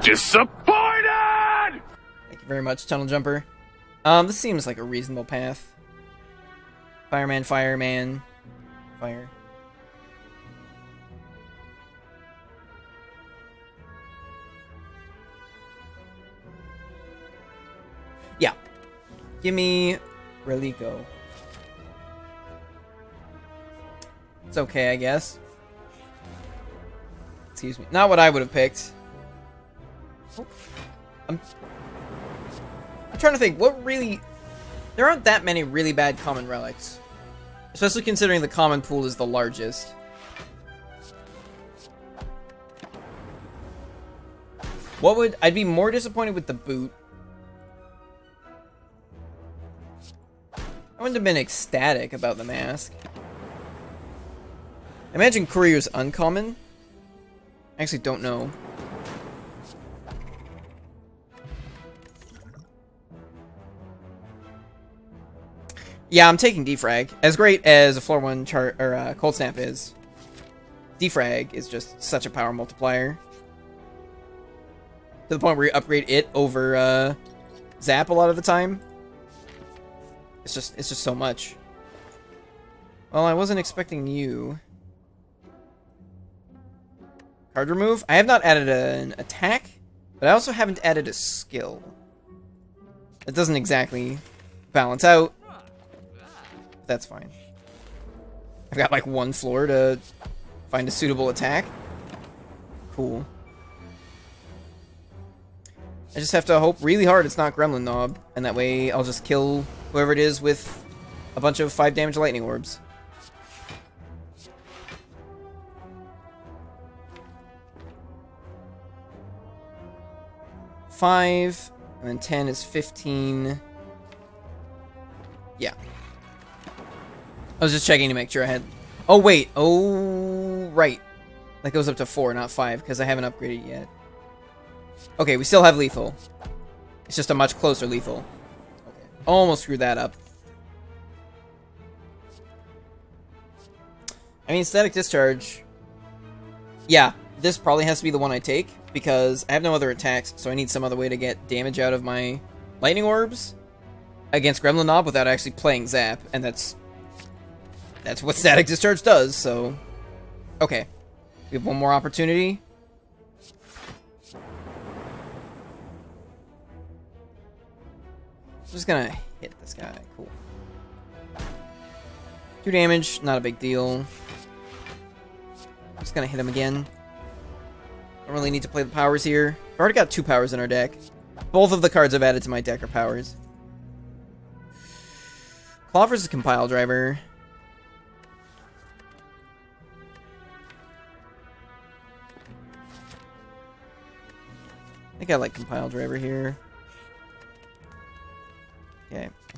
Disappointed! Thank you very much, Tunnel Jumper. Um, this seems like a reasonable path. Fireman, fireman, fire. Give me Relico. It's okay, I guess. Excuse me. Not what I would have picked. I'm, I'm trying to think, what really... There aren't that many really bad common relics. Especially considering the common pool is the largest. What would... I'd be more disappointed with the boot. I wouldn't have been ecstatic about the mask. I imagine Courier's uncommon. I actually don't know. Yeah, I'm taking defrag. As great as a floor one chart or uh, cold snap is, defrag is just such a power multiplier. To the point where you upgrade it over uh, zap a lot of the time. It's just it's just so much. Well, I wasn't expecting you. Card remove. I have not added an attack, but I also haven't added a skill. It doesn't exactly balance out that's fine. I've got like one floor to find a suitable attack. Cool. I just have to hope really hard it's not Gremlin Nob, and that way I'll just kill whoever it is with a bunch of 5 damage lightning orbs. Five, and then ten is fifteen. Yeah. I was just checking to make sure I had... Oh, wait. Oh, right. That goes up to 4, not 5, because I haven't upgraded yet. Okay, we still have lethal. It's just a much closer lethal. Almost screwed that up. I mean, static discharge... Yeah, this probably has to be the one I take, because I have no other attacks, so I need some other way to get damage out of my lightning orbs against Gremlin Nob without actually playing Zap, and that's that's what static discharge does, so... Okay. We have one more opportunity. I'm just gonna hit this guy. Cool. Two damage, not a big deal. I'm just gonna hit him again. Don't really need to play the powers here. I've already got two powers in our deck. Both of the cards I've added to my deck are powers. Claw versus Compile Driver. I think I like compile driver here.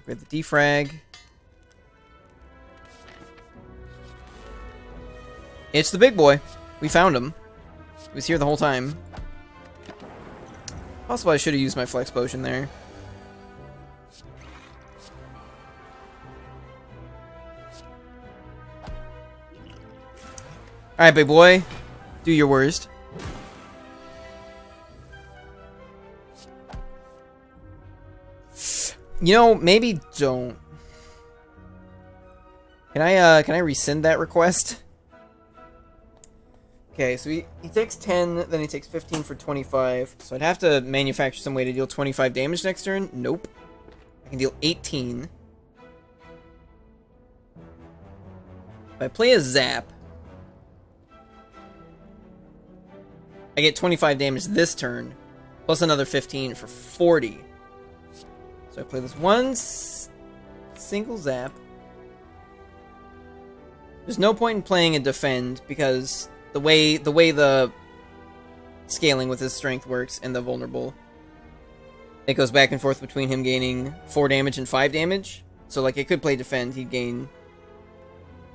Upgrade the defrag. It's the big boy. We found him. He was here the whole time. Possibly I should have used my flex potion there. Alright, big boy. Do your worst. You know, maybe don't. Can I, uh, can I rescind that request? Okay, so he, he takes 10, then he takes 15 for 25. So I'd have to manufacture some way to deal 25 damage next turn. Nope. I can deal 18. If I play a Zap, I get 25 damage this turn, plus another 15 for 40. So I play this one single zap. There's no point in playing a defend because the way the way the scaling with his strength works and the vulnerable, it goes back and forth between him gaining four damage and five damage. So like I could play defend, he'd gain.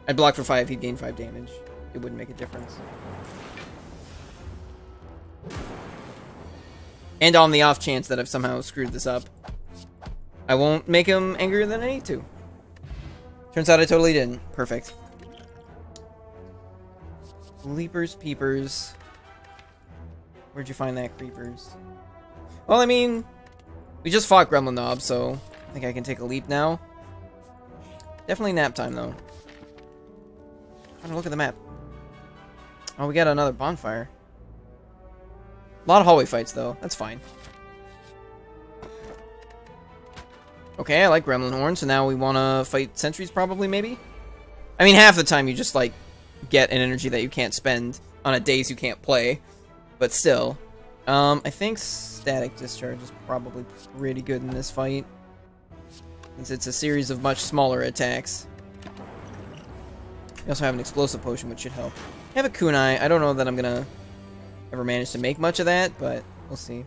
I'd block for five, he'd gain five damage. It wouldn't make a difference. And on the off chance that I've somehow screwed this up, I won't make him angrier than I need to. Turns out I totally didn't. Perfect. Leapers, peepers. Where'd you find that, creepers? Well, I mean, we just fought Gremlin Nob, so I think I can take a leap now. Definitely nap time, though. I'm to look at the map. Oh, we got another bonfire. A lot of hallway fights, though. That's fine. Okay, I like Gremlin Horn, so now we want to fight sentries, probably, maybe? I mean, half the time you just, like, get an energy that you can't spend on a Dazed you can't play. But still. Um, I think Static Discharge is probably pretty good in this fight. Since it's a series of much smaller attacks. We also have an Explosive Potion, which should help. I have a Kunai. I don't know that I'm gonna ever manage to make much of that, but we'll see.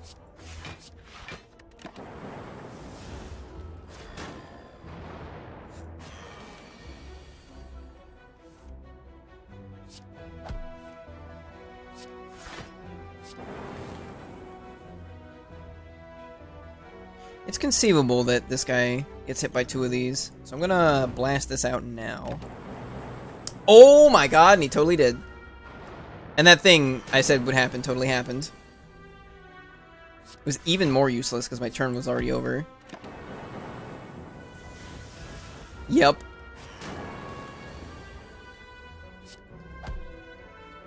It's conceivable that this guy gets hit by two of these. So I'm gonna blast this out now. Oh my god, and he totally did. And that thing I said would happen totally happened. It was even more useless because my turn was already over. Yep.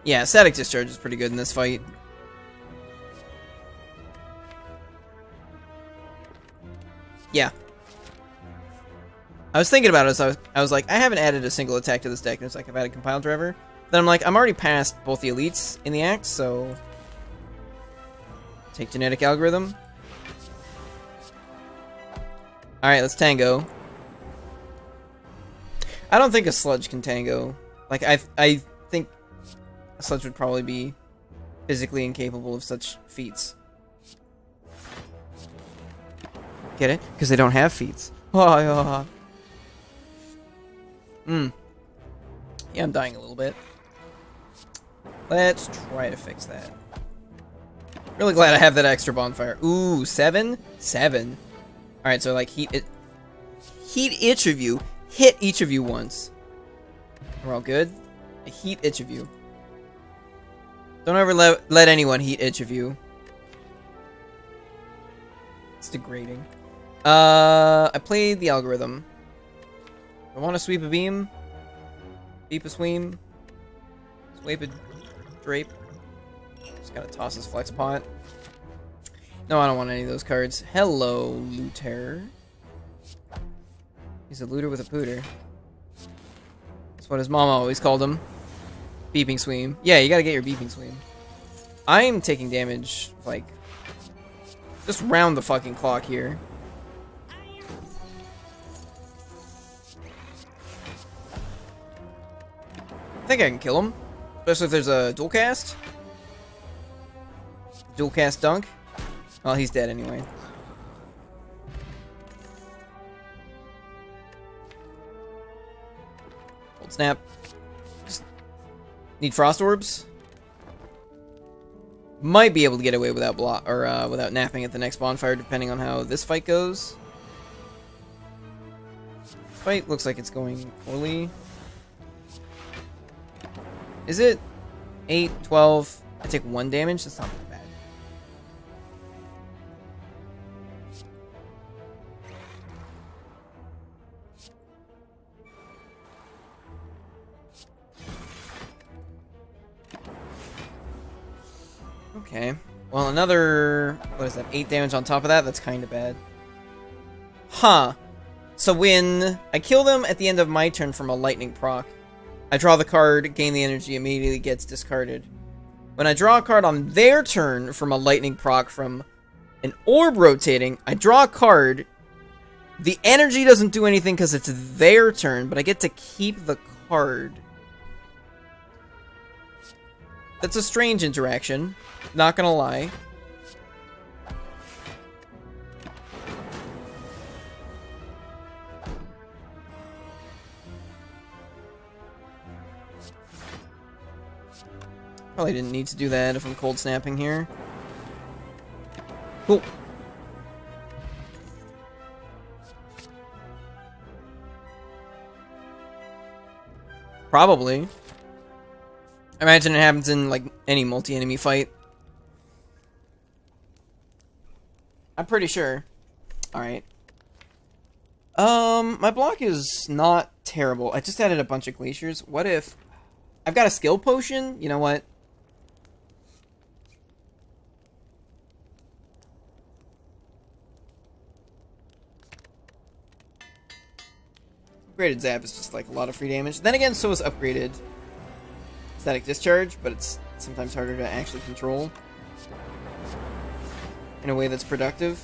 Yeah, static discharge is pretty good in this fight. Yeah. I was thinking about it as I was, I was like, I haven't added a single attack to this deck, and it's like I've added Compile Driver. Then I'm like, I'm already past both the elites in the act, so... Take Genetic Algorithm. Alright, let's tango. I don't think a sludge can tango. Like, I, I think a sludge would probably be physically incapable of such feats. Get it? Because they don't have feats. Oh, yeah. Hmm. Yeah, I'm dying a little bit. Let's try to fix that. Really glad I have that extra bonfire. Ooh, seven? Seven. Alright, so like heat it heat each of you. Hit each of you once. We're all good. I heat each of you. Don't ever let let anyone heat each of you. It's degrading. Uh I played the algorithm. I want to sweep a beam. Beep a sweem. Sweep a drape. Just gotta toss his flex pot. No, I don't want any of those cards. Hello, looter. He's a looter with a pooter. That's what his mom always called him. Beeping sweem. Yeah, you gotta get your beeping sweem. I'm taking damage, like, just round the fucking clock here. I think I can kill him. Especially if there's a dual cast. Dual cast dunk. Well, he's dead anyway. Cold snap. Just need frost orbs. Might be able to get away without block or uh, without napping at the next bonfire, depending on how this fight goes. Fight looks like it's going poorly. Is it 8, 12? I take 1 damage? That's not that bad. Okay. Well, another... What is that? 8 damage on top of that? That's kind of bad. Huh. So when I kill them at the end of my turn from a lightning proc, I draw the card, gain the energy, immediately gets discarded. When I draw a card on their turn from a lightning proc from an orb rotating. I draw a card. The energy doesn't do anything because it's their turn, but I get to keep the card. That's a strange interaction. Not gonna lie. Probably didn't need to do that if I'm cold snapping here. Cool. Probably. I imagine it happens in, like, any multi-enemy fight. I'm pretty sure. Alright. Um, my block is not terrible. I just added a bunch of glaciers. What if... I've got a skill potion? You know what? Upgraded Zap is just like a lot of free damage. Then again, so is upgraded Static Discharge, but it's sometimes harder to actually control in a way that's productive.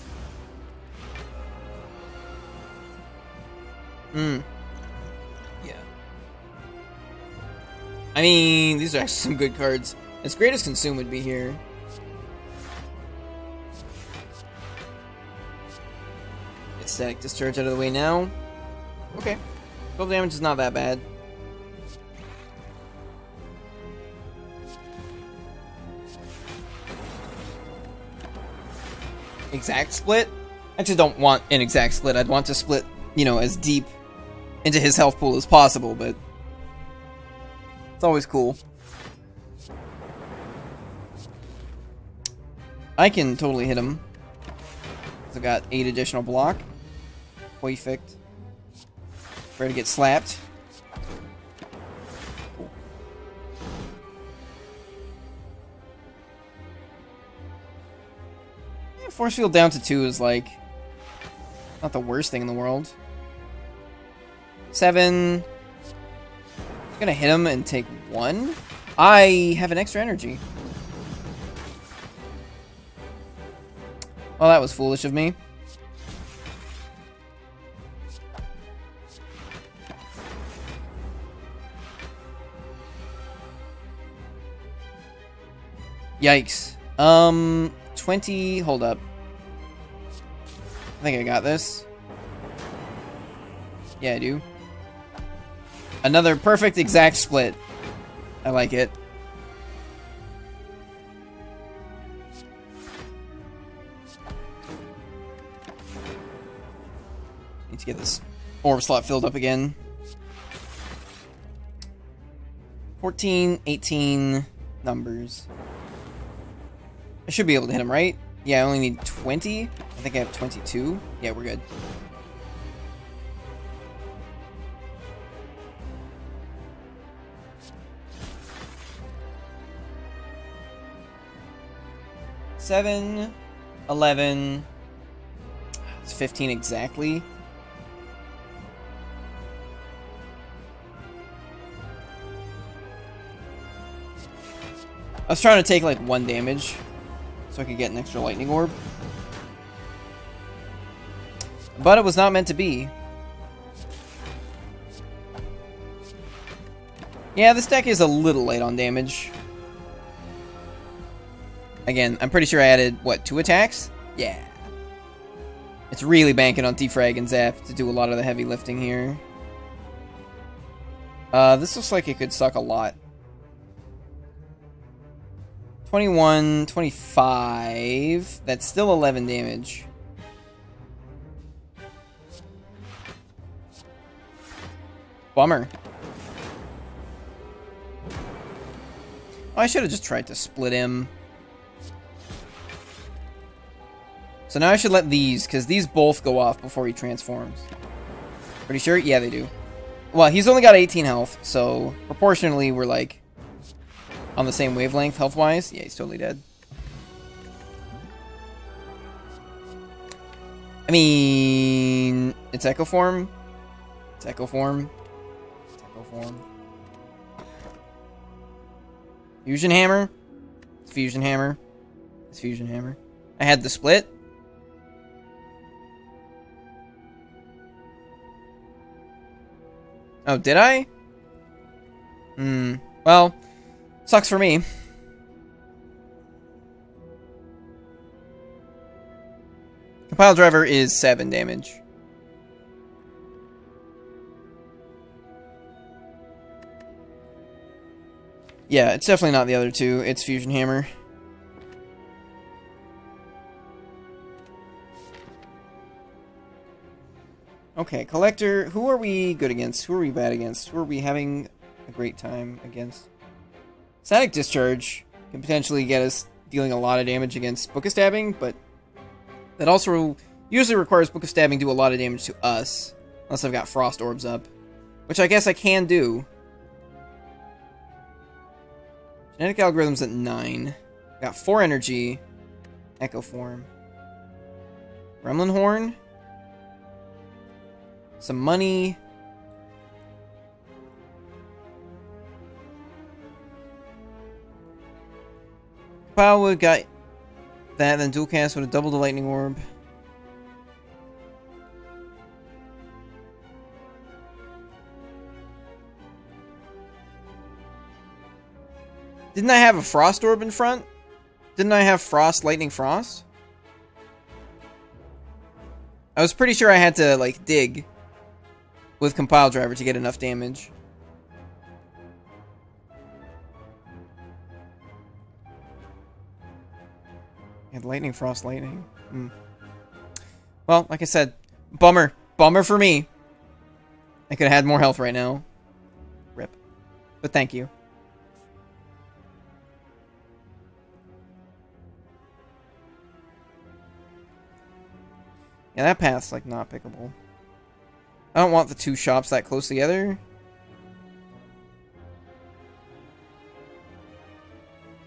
Hmm. Yeah. I mean, these are actually some good cards. As great as Consume would be here. Get Static Discharge out of the way now. Okay. 12 damage is not that bad. Exact split? I just don't want an exact split. I'd want to split, you know, as deep into his health pool as possible, but it's always cool. I can totally hit him. I've got 8 additional block. Perfect. Ready to get slapped. Yeah, force field down to two is like not the worst thing in the world. Seven. I'm gonna hit him and take one. I have an extra energy. Well, that was foolish of me. Yikes. Um, 20, hold up. I think I got this. Yeah, I do. Another perfect exact split. I like it. Need to get this orb slot filled up again. 14, 18 numbers. I should be able to hit him, right? Yeah, I only need 20. I think I have 22. Yeah, we're good. Seven, eleven. It's 15 exactly. I was trying to take like one damage so I could get an extra lightning orb. But it was not meant to be. Yeah, this deck is a little light on damage. Again, I'm pretty sure I added, what, two attacks? Yeah. It's really banking on Defrag and Zap to do a lot of the heavy lifting here. Uh, this looks like it could suck a lot. 21, 25. That's still 11 damage. Bummer. Oh, I should have just tried to split him. So now I should let these, because these both go off before he transforms. Pretty sure? Yeah, they do. Well, he's only got 18 health, so proportionally we're like on the same wavelength health-wise. Yeah, he's totally dead. I mean, it's Echo Form. It's Echo Form. It's Echo Form. Fusion Hammer. It's Fusion Hammer. It's Fusion Hammer. I had the split. Oh, did I? Hmm. Well, sucks for me. Compile driver is 7 damage. Yeah, it's definitely not the other two. It's Fusion Hammer. Okay, Collector, who are we good against? Who are we bad against? Who are we having a great time against? Static Discharge can potentially get us dealing a lot of damage against Book of Stabbing, but that also usually requires Book of Stabbing to do a lot of damage to us, unless I've got Frost Orbs up, which I guess I can do. Genetic Algorithm's at 9. Got 4 energy. Echo Form. Gremlin Horn. Some money. Power got that, then dual cast would have doubled the lightning orb. Didn't I have a frost orb in front? Didn't I have frost, lightning, frost? I was pretty sure I had to, like, dig with compile driver to get enough damage. Lightning, frost, lightning. Hmm. Well, like I said, bummer. Bummer for me. I could have had more health right now. Rip. But thank you. Yeah, that path's, like, not pickable. I don't want the two shops that close together.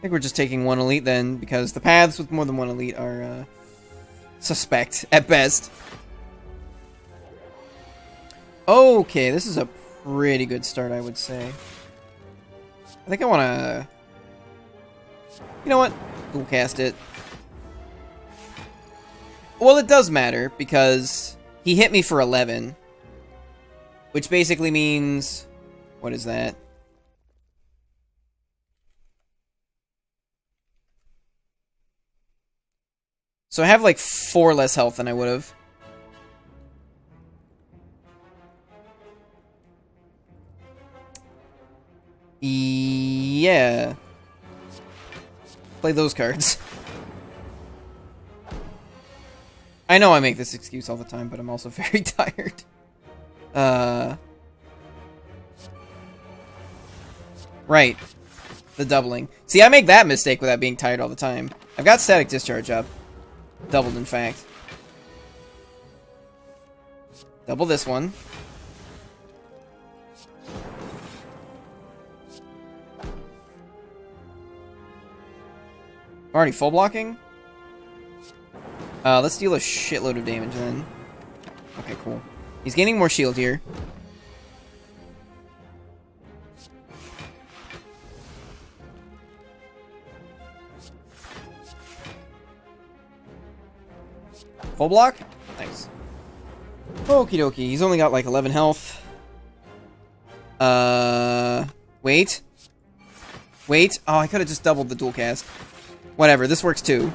Think we're just taking one elite then, because the paths with more than one elite are, uh, suspect, at best. Okay, this is a pretty good start, I would say. I think I want to... You know what? Dual cast it. Well, it does matter, because he hit me for 11. Which basically means... What is that? So I have like four less health than I would have. Yeah. Play those cards. I know I make this excuse all the time, but I'm also very tired. Uh... Right. The doubling. See, I make that mistake without being tired all the time. I've got static discharge up. Doubled, in fact. Double this one. Already full blocking? Uh, let's deal a shitload of damage then. Okay, cool. He's gaining more shield here. Full block? Nice. Okie dokie. He's only got like 11 health. Uh, wait. Wait. Oh, I could have just doubled the dual cast. Whatever, this works too.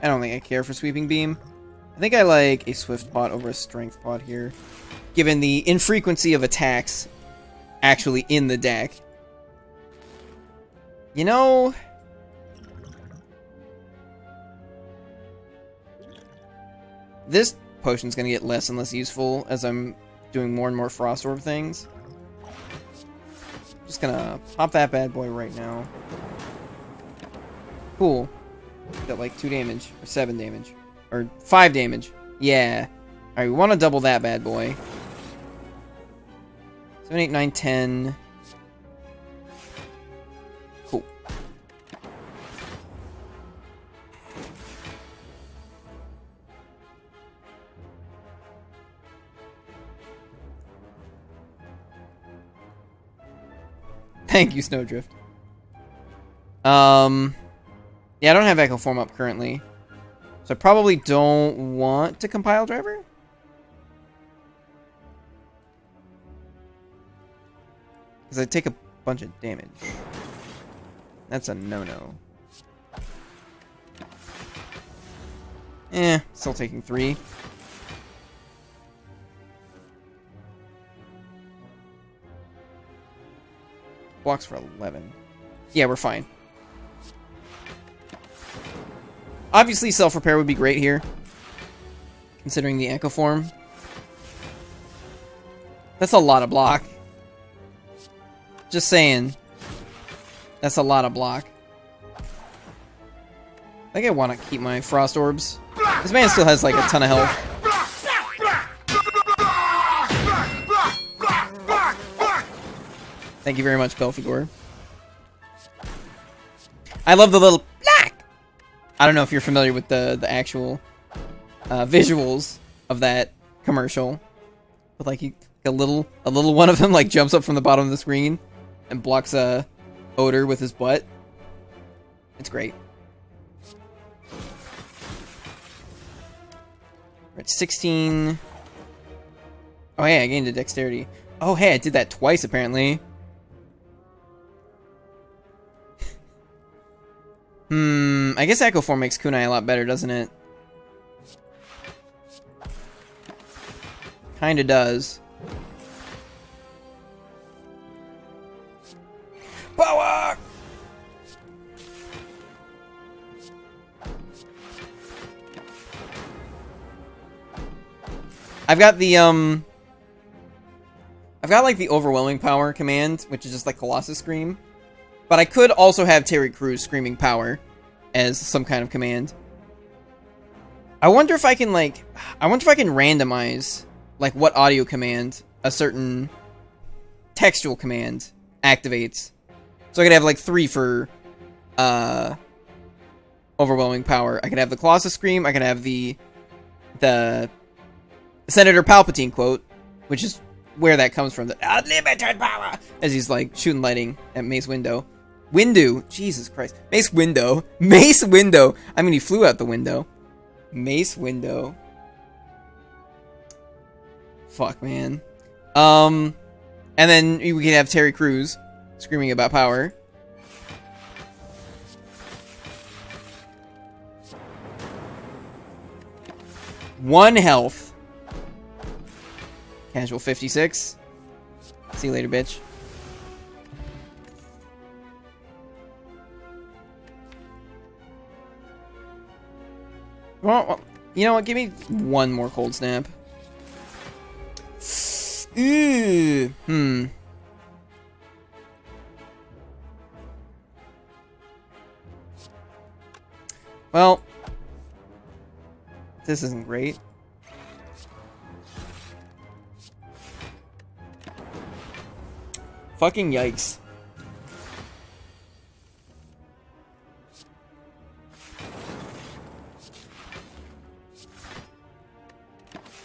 I don't think I care for Sweeping Beam. I think I like a Swift Pot over a Strength Pot here, given the infrequency of attacks actually in the deck. You know... This potion's gonna get less and less useful as I'm doing more and more Frost Orb things. Just gonna pop that bad boy right now. Cool. Got like 2 damage, or 7 damage, or 5 damage. Yeah. Alright, we want to double that bad boy. 7, 8, 9, 10. Cool. Thank you, Snowdrift. Um, yeah, I don't have Echo Form up currently. So I probably don't want to compile driver. Because I take a bunch of damage. That's a no-no. Eh, still taking three. Blocks for 11. Yeah, we're fine. Obviously, self-repair would be great here. Considering the Echo Form. That's a lot of block. Just saying. That's a lot of block. I think I want to keep my Frost Orbs. This man still has like a ton of health. Thank you very much, Belphegor. I love the little black. I don't know if you're familiar with the the actual uh, visuals of that commercial, but like a little a little one of them like jumps up from the bottom of the screen and blocks a odor with his butt. It's great. We're at 16. Oh, hey, I gained a dexterity. Oh, hey, I did that twice, apparently. hmm, I guess Echo Form makes Kunai a lot better, doesn't it? Kinda does. Power! I've got the, um... I've got, like, the Overwhelming Power command, which is just, like, Colossus Scream. But I could also have Terry Crews Screaming Power as some kind of command. I wonder if I can, like... I wonder if I can randomize, like, what audio command a certain textual command activates. So I could have, like, three for, uh... Overwhelming Power. I could have the Colossus Scream, I could have the... The Senator Palpatine quote, which is where that comes from. The unlimited power, as he's like shooting lighting at Mace Windu. Windu, Jesus Christ, Mace Windu, Mace Windu. I mean, he flew out the window. Mace Windu. Fuck, man. Um, and then we can have Terry Crews screaming about power. One health. Casual 56. See you later, bitch. Well, you know what? Give me one more cold snap. Ooh, hmm. Well, this isn't great. Fucking yikes.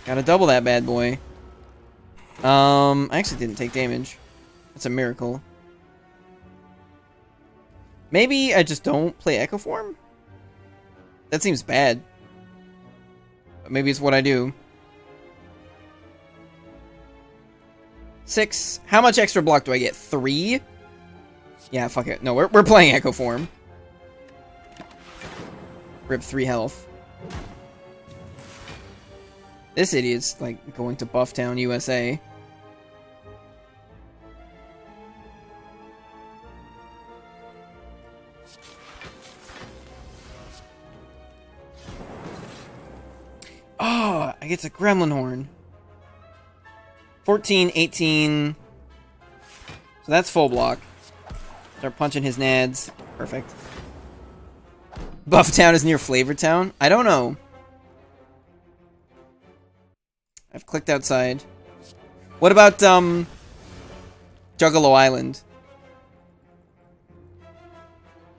Gotta double that bad boy. Um, I actually didn't take damage. That's a miracle. Maybe I just don't play Echo Form? That seems bad. But maybe it's what I do. Six. How much extra block do I get? Three? Yeah, fuck it. No, we're, we're playing Echo Form. Rip three health. This idiot's, like, going to Bufftown, USA. Oh, I get a Gremlin Horn. 14, 18. So that's full block. Start punching his nads. Perfect. Bufftown is near Flavortown? I don't know. I've clicked outside. What about, um... Juggalo Island?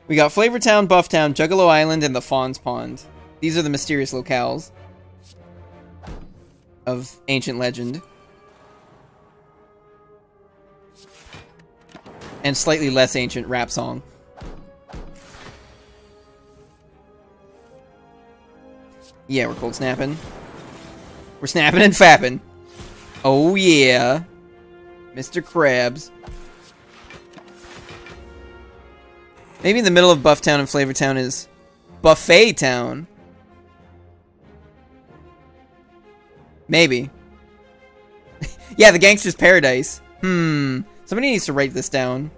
We got Flavortown, Bufftown, Juggalo Island, and the Fawn's Pond. These are the mysterious locales of ancient legend. And slightly less ancient rap song. Yeah, we're cold snapping. We're snapping and fapping. Oh yeah. Mr. Krabs. Maybe in the middle of Buff Town and Flavor Town is Buffet Town. Maybe. yeah, the Gangster's Paradise. Hmm. Somebody needs to write this down.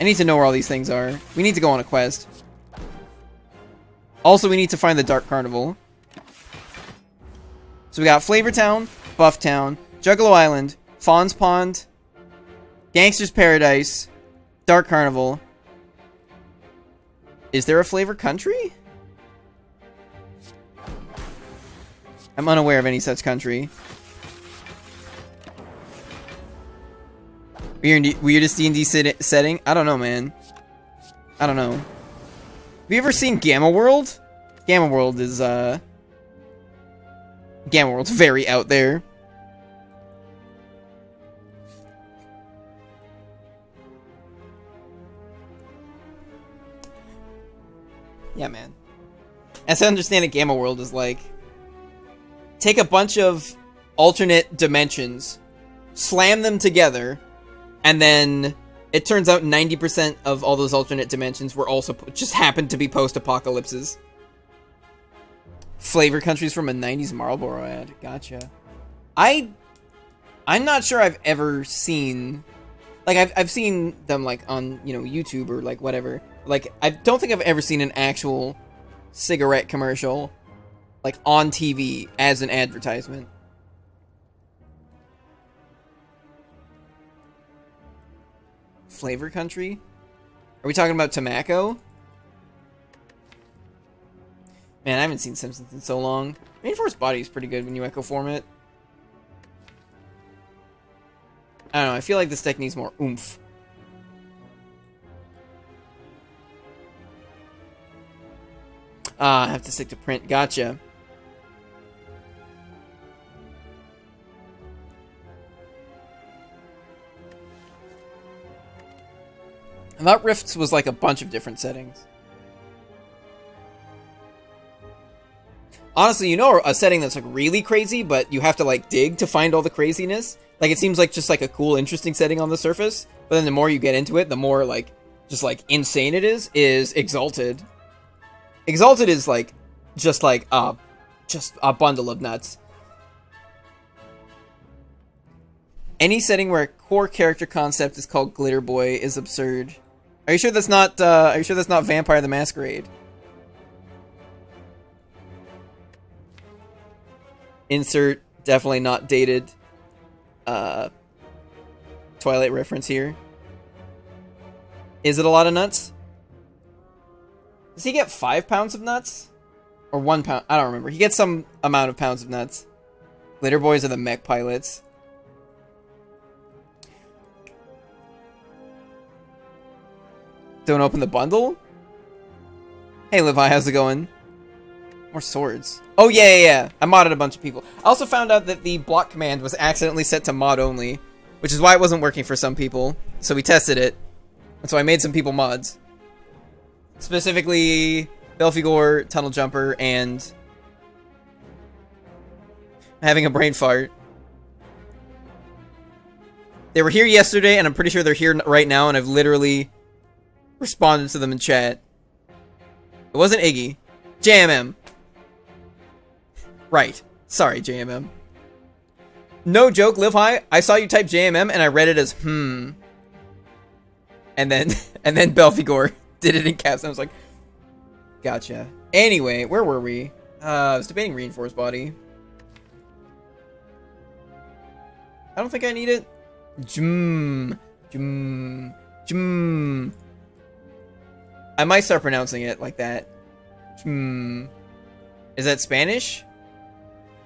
I need to know where all these things are. We need to go on a quest. Also, we need to find the Dark Carnival. So we got Flavortown, Bufftown, Juggalo Island, Fawn's Pond, Gangster's Paradise, Dark Carnival. Is there a Flavor Country? I'm unaware of any such country. Weird, weirdest D&D setting? I don't know, man. I don't know. Have you ever seen Gamma World? Gamma World is, uh... Gamma World's very out there. Yeah, man. As I understand it, Gamma World is like... Take a bunch of alternate dimensions, slam them together, and then it turns out 90% of all those alternate dimensions were also just happened to be post-apocalypses. Flavor countries from a 90s Marlboro ad. Gotcha. I I'm not sure I've ever seen like I've I've seen them like on, you know, YouTube or like whatever. Like I don't think I've ever seen an actual cigarette commercial like on TV as an advertisement. Flavor country? Are we talking about tobacco? Man, I haven't seen Simpsons in so long. Reinforced Body is pretty good when you echo form it. I don't know, I feel like this deck needs more oomph. Ah, I have to stick to print. Gotcha. I thought Rifts was like a bunch of different settings. Honestly, you know a setting that's like really crazy, but you have to like dig to find all the craziness? Like it seems like just like a cool, interesting setting on the surface, but then the more you get into it, the more like just like insane it is, is Exalted. Exalted is like just like a just a bundle of nuts. Any setting where a core character concept is called Glitter Boy is absurd. Are you sure that's not uh are you sure that's not Vampire the Masquerade? Insert definitely not dated uh Twilight reference here. Is it a lot of nuts? Does he get five pounds of nuts? Or one pound? I don't remember. He gets some amount of pounds of nuts. Glitter Boys are the mech pilots. Don't open the bundle? Hey, Levi, how's it going? More swords. Oh, yeah, yeah, yeah. I modded a bunch of people. I also found out that the block command was accidentally set to mod only, which is why it wasn't working for some people. So we tested it. And so I made some people mods. Specifically, Belphegor, Tunnel Jumper, and having a brain fart. They were here yesterday, and I'm pretty sure they're here right now, and I've literally responded to them in chat. It wasn't Iggy. JMM. Right. Sorry, JMM. No joke, Live High. I saw you type JMM and I read it as hmm. And then and then Belphegor did it in caps. I was like, gotcha. Anyway, where were we? Uh, I was debating reinforced body. I don't think I need it. Jum, jum, jum. I might start pronouncing it like that. Hmm. Is that Spanish?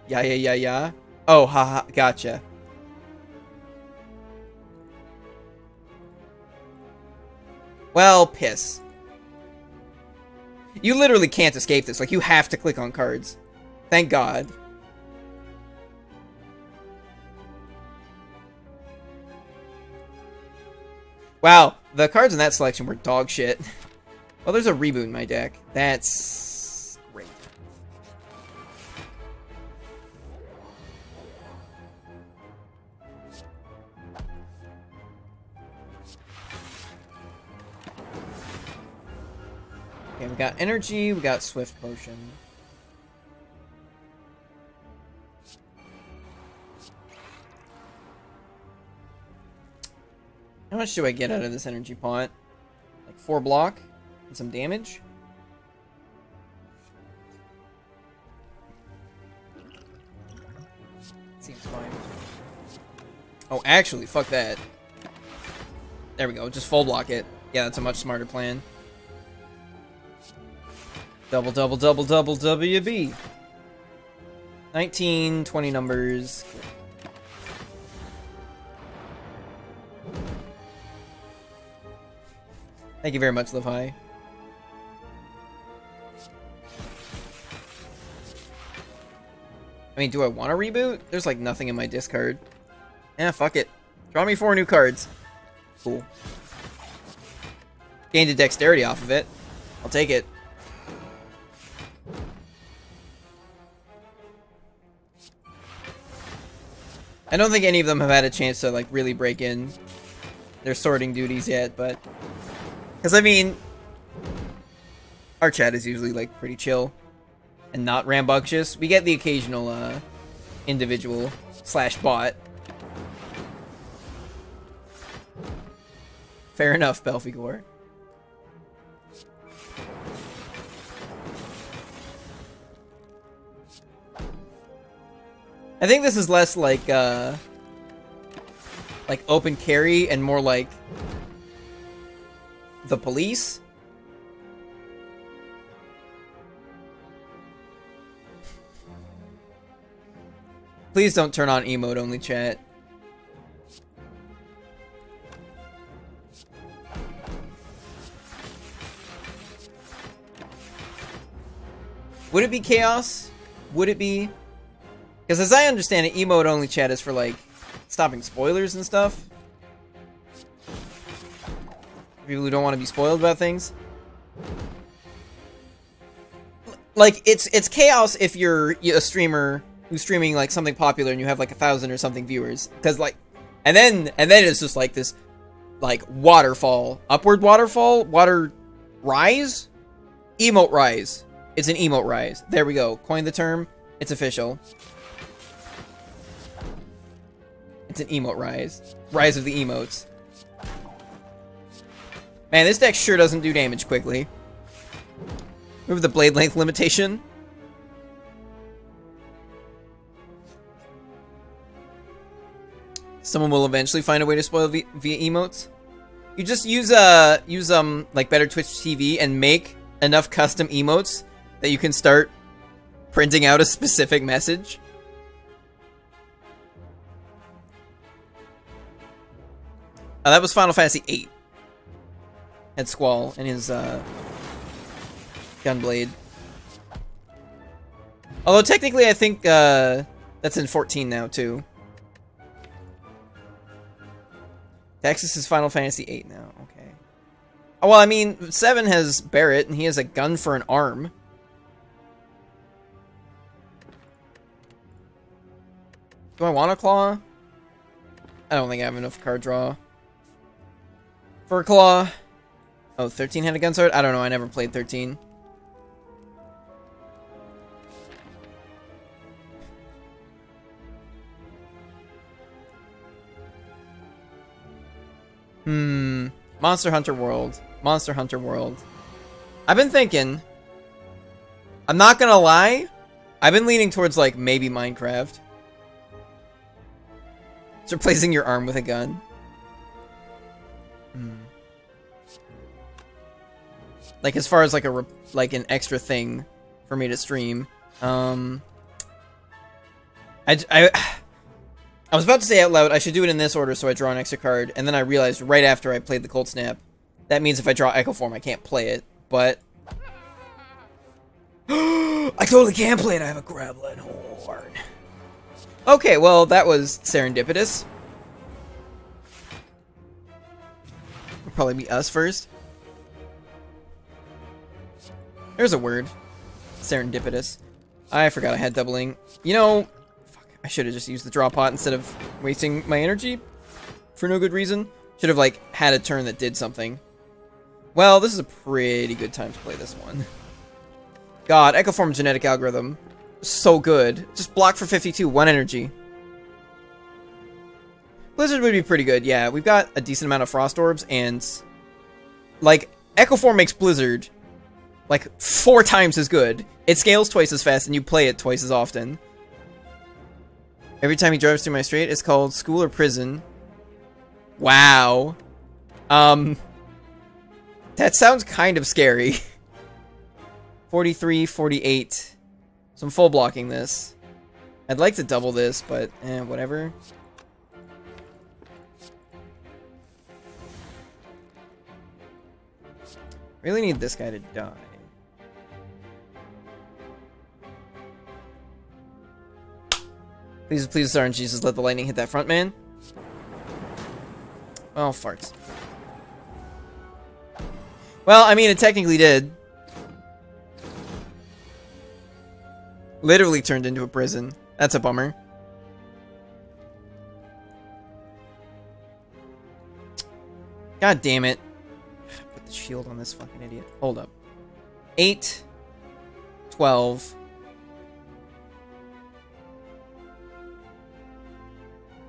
Yeah, yeah, yeah, yeah. Oh, haha, gotcha. Well, piss. You literally can't escape this. Like, you have to click on cards. Thank God. Wow, the cards in that selection were dog shit. Well, there's a reboot in my deck. That's great. Okay, we got energy, we got swift potion. How much do I get out of this energy pot? Like four block? And some damage? Seems fine. Oh, actually, fuck that. There we go, just full block it. Yeah, that's a much smarter plan. Double, double, double, double, WB. 19, 20 numbers. Thank you very much, Live I mean, do I want to reboot? There's like nothing in my discard. Yeah, fuck it. Draw me four new cards. Cool. Gained a dexterity off of it. I'll take it. I don't think any of them have had a chance to like really break in their sorting duties yet, but because I mean, our chat is usually like pretty chill and not rambunctious. We get the occasional uh, individual slash bot. Fair enough, Belphegor. I think this is less like, uh, like open carry and more like the police. Please don't turn on emote only chat. Would it be chaos? Would it be? Because as I understand it, emote only chat is for like stopping spoilers and stuff. People who don't want to be spoiled about things. Like it's it's chaos if you're a streamer who's streaming like something popular and you have like a thousand or something viewers. Because like, and then and then it's just like this, like waterfall, upward waterfall, water rise, emote rise. It's an emote rise. There we go. Coin the term. It's official. It's an emote rise. Rise of the emotes. Man, this deck sure doesn't do damage quickly. Remove the blade length limitation. Someone will eventually find a way to spoil via, emotes. You just use uh use um like better Twitch TV and make enough custom emotes that you can start printing out a specific message. Uh, that was Final Fantasy VIII. Had Squall and his uh, Gunblade. Although technically I think uh, that's in 14 now too. Texas is Final Fantasy VIII now, okay. Oh, well, I mean, 7 has Barret, and he has a gun for an arm. Do I want a claw? I don't think I have enough card draw. For a claw. Oh, 13 had a gun sword? I don't know, I never played 13. Hmm. Monster Hunter World. Monster Hunter World. I've been thinking. I'm not gonna lie. I've been leaning towards, like, maybe Minecraft. It's replacing your arm with a gun. Hmm. Like as far as like a like an extra thing for me to stream. Um. I, I, I was about to say out loud, I should do it in this order so I draw an extra card, and then I realized right after I played the Cold Snap, that means if I draw Echo Form, I can't play it, but... I totally can play it, I have a Gremlin Horn. Okay, well, that was serendipitous. It'll probably be us first. There's a word. Serendipitous. I forgot I had doubling. You know, I should have just used the draw pot instead of wasting my energy for no good reason. Should have, like, had a turn that did something. Well, this is a pretty good time to play this one. God, Echoform genetic algorithm. So good. Just block for 52, one energy. Blizzard would be pretty good, yeah. We've got a decent amount of Frost Orbs, and... Like, Echoform makes Blizzard, like, four times as good. It scales twice as fast, and you play it twice as often. Every time he drives through my street, it's called school or prison. Wow. Um... That sounds kind of scary. 43, 48. So I'm full blocking this. I'd like to double this, but eh, whatever. Really need this guy to die. Please, please, Sir Jesus, let the lightning hit that front man. Oh, farts. Well, I mean, it technically did. Literally turned into a prison. That's a bummer. God damn it. Put the shield on this fucking idiot. Hold up. 8, 12.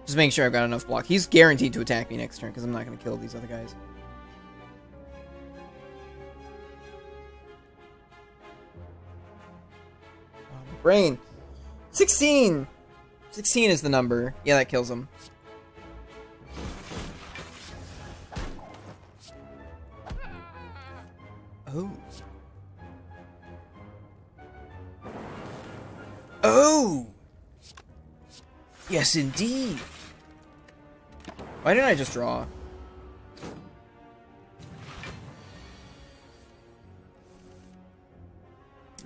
Just make sure I've got enough block. He's guaranteed to attack me next turn because I'm not going to kill these other guys. Um, brain. 16! 16 is the number. Yeah, that kills him. Oh. Oh! Yes, indeed. Why didn't I just draw?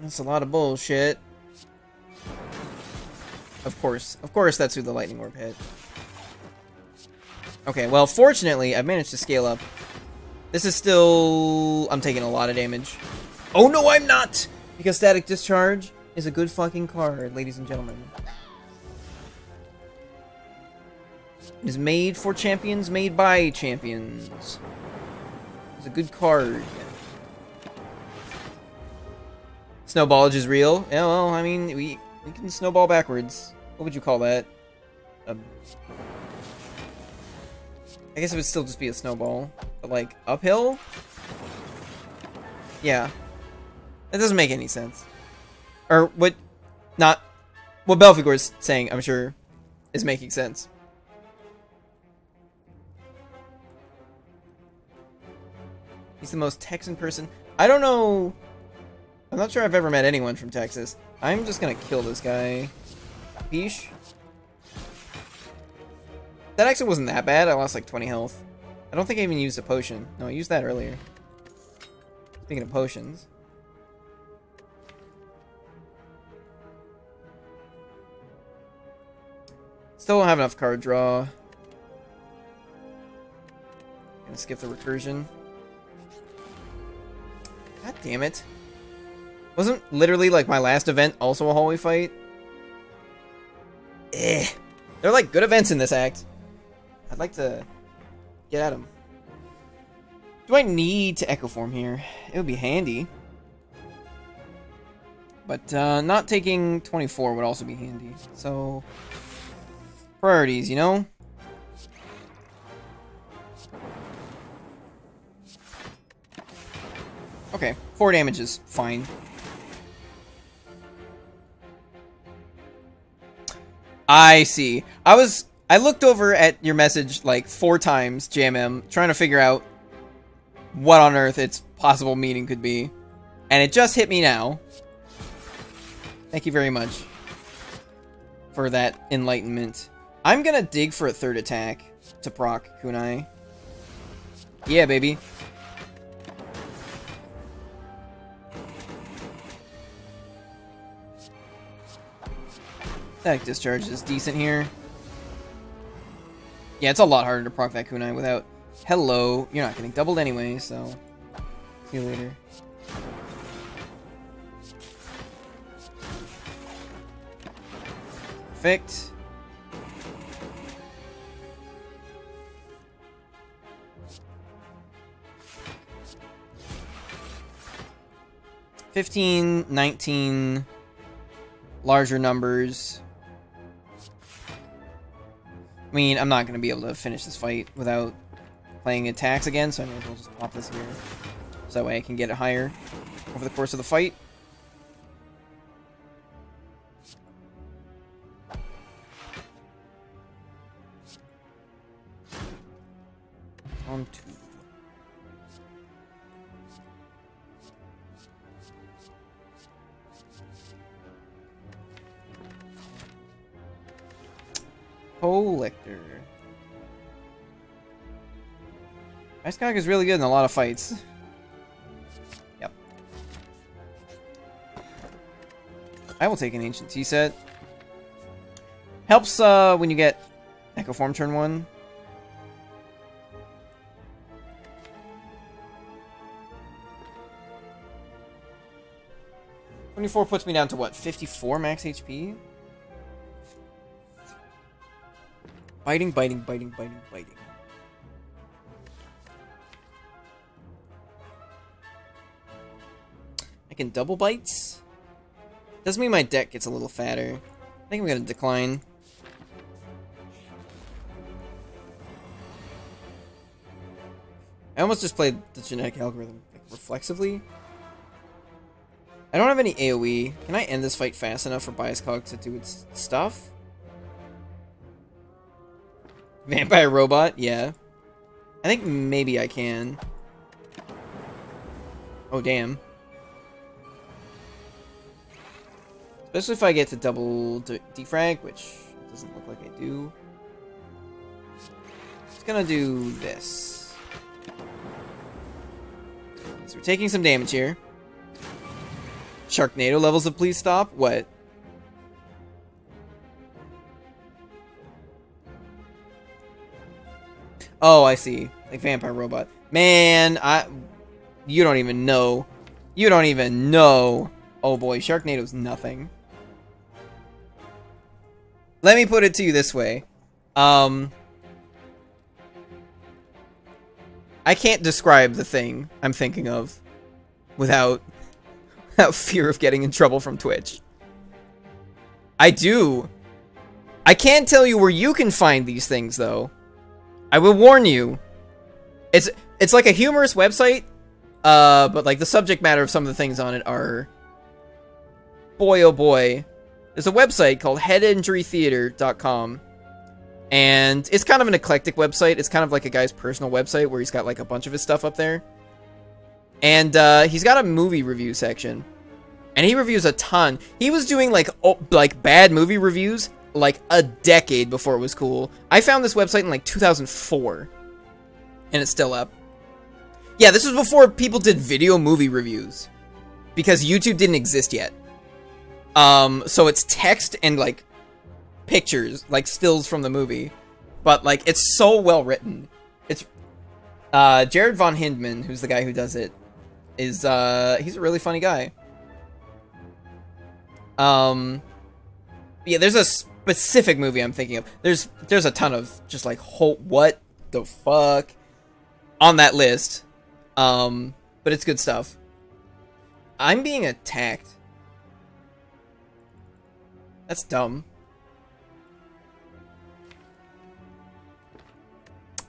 That's a lot of bullshit. Of course. Of course that's who the lightning orb hit. Okay, well, fortunately, I've managed to scale up. This is still... I'm taking a lot of damage. Oh, no, I'm not! Because Static Discharge is a good fucking card, ladies and gentlemen. Is made for champions, made by champions. It's a good card. Snowballage is real. Yeah, well, I mean, we we can snowball backwards. What would you call that? Um, I guess it would still just be a snowball. But, like, uphill? Yeah. That doesn't make any sense. Or what... Not... What Belphegor's saying, I'm sure, is making sense. He's the most Texan person. I don't know... I'm not sure I've ever met anyone from Texas. I'm just gonna kill this guy. Peace. That actually wasn't that bad. I lost like 20 health. I don't think I even used a potion. No, I used that earlier. Speaking of potions. Still don't have enough card draw. Gonna skip the recursion. God damn it. Wasn't literally like my last event also a hallway fight? Eh. They're like good events in this act. I'd like to get at them. Do I need to Echo Form here? It would be handy. But uh, not taking 24 would also be handy. So, priorities, you know? Okay, 4 damage is fine. I see. I was I looked over at your message like four times, JMM, trying to figure out what on earth its possible meaning could be. And it just hit me now. Thank you very much for that enlightenment. I'm gonna dig for a third attack to proc Kunai. Yeah, baby. That discharge is decent here. Yeah, it's a lot harder to proc that kunai without... Hello. You're not getting doubled anyway, so... See you later. Perfect. 15, 19, larger numbers. I mean, I'm not going to be able to finish this fight without playing attacks again, so I may as well just pop this here. So that way I can get it higher over the course of the fight. On. Collector. Ice Cock is really good in a lot of fights. Yep. I will take an Ancient Tea set. Helps uh, when you get Echo Form turn 1. Twenty-four puts me down to what? Fifty-four max HP. Biting, biting, biting, biting, biting. I can double bites. Doesn't mean my deck gets a little fatter. I think I'm gonna decline. I almost just played the genetic algorithm like, reflexively. I don't have any AoE. Can I end this fight fast enough for Biascog to do its stuff? Vampire robot? Yeah. I think maybe I can. Oh, damn. Especially if I get to double defrag, which doesn't look like I do. Just gonna do this. So we're taking some damage here. Sharknado levels of please stop? What? Oh, I see. Like vampire robot. Man, I you don't even know. You don't even know. Oh boy, Sharknado's nothing. Let me put it to you this way. Um I can't describe the thing I'm thinking of without without fear of getting in trouble from Twitch. I do. I can't tell you where you can find these things though. I will warn you. It's it's like a humorous website, uh, but like the subject matter of some of the things on it are boy oh boy. There's a website called headinjurytheater.com. And it's kind of an eclectic website. It's kind of like a guy's personal website where he's got like a bunch of his stuff up there. And uh, he's got a movie review section. And he reviews a ton. He was doing like oh, like bad movie reviews like a decade before it was cool. I found this website in like 2004 and it's still up. Yeah, this was before people did video movie reviews because YouTube didn't exist yet. Um, so it's text and like pictures, like stills from the movie, but like it's so well written. It's uh, Jared von Hindman, who's the guy who does it, is uh, he's a really funny guy. Um, yeah, there's a specific movie I'm thinking of. There's there's a ton of just like whole what the fuck on that list. Um, but it's good stuff. I'm being attacked. That's dumb.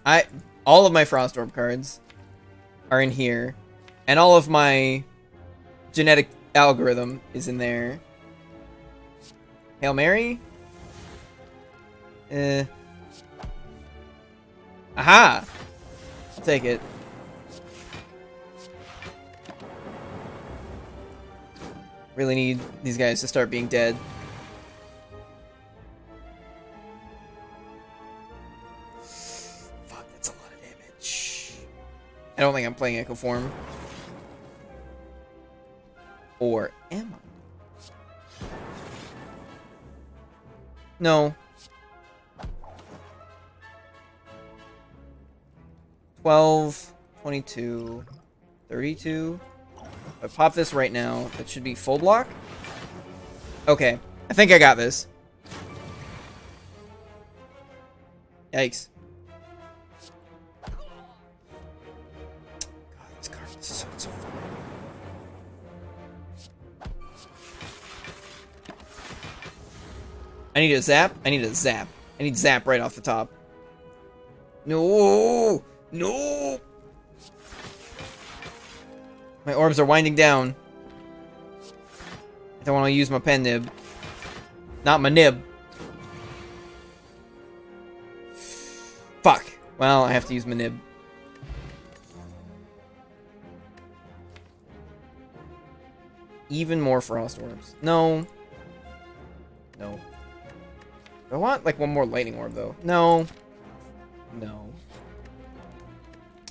I all of my Frost Orb cards are in here, and all of my genetic algorithm is in there. Hail Mary? Eh. Aha! Take it. Really need these guys to start being dead. Fuck, that's a lot of damage. I don't think I'm playing Echo Form. Or am I? No. 12, 22, 32. I pop this right now. That should be full block. Okay. I think I got this. Yikes. God, this card is so, so fun. I need a zap. I need a zap. I need zap right off the top. No! No! My orbs are winding down. I don't want to use my pen nib. Not my nib. Fuck. Well, I have to use my nib. Even more frost orbs. No. No. I want, like, one more lightning orb, though. No. No.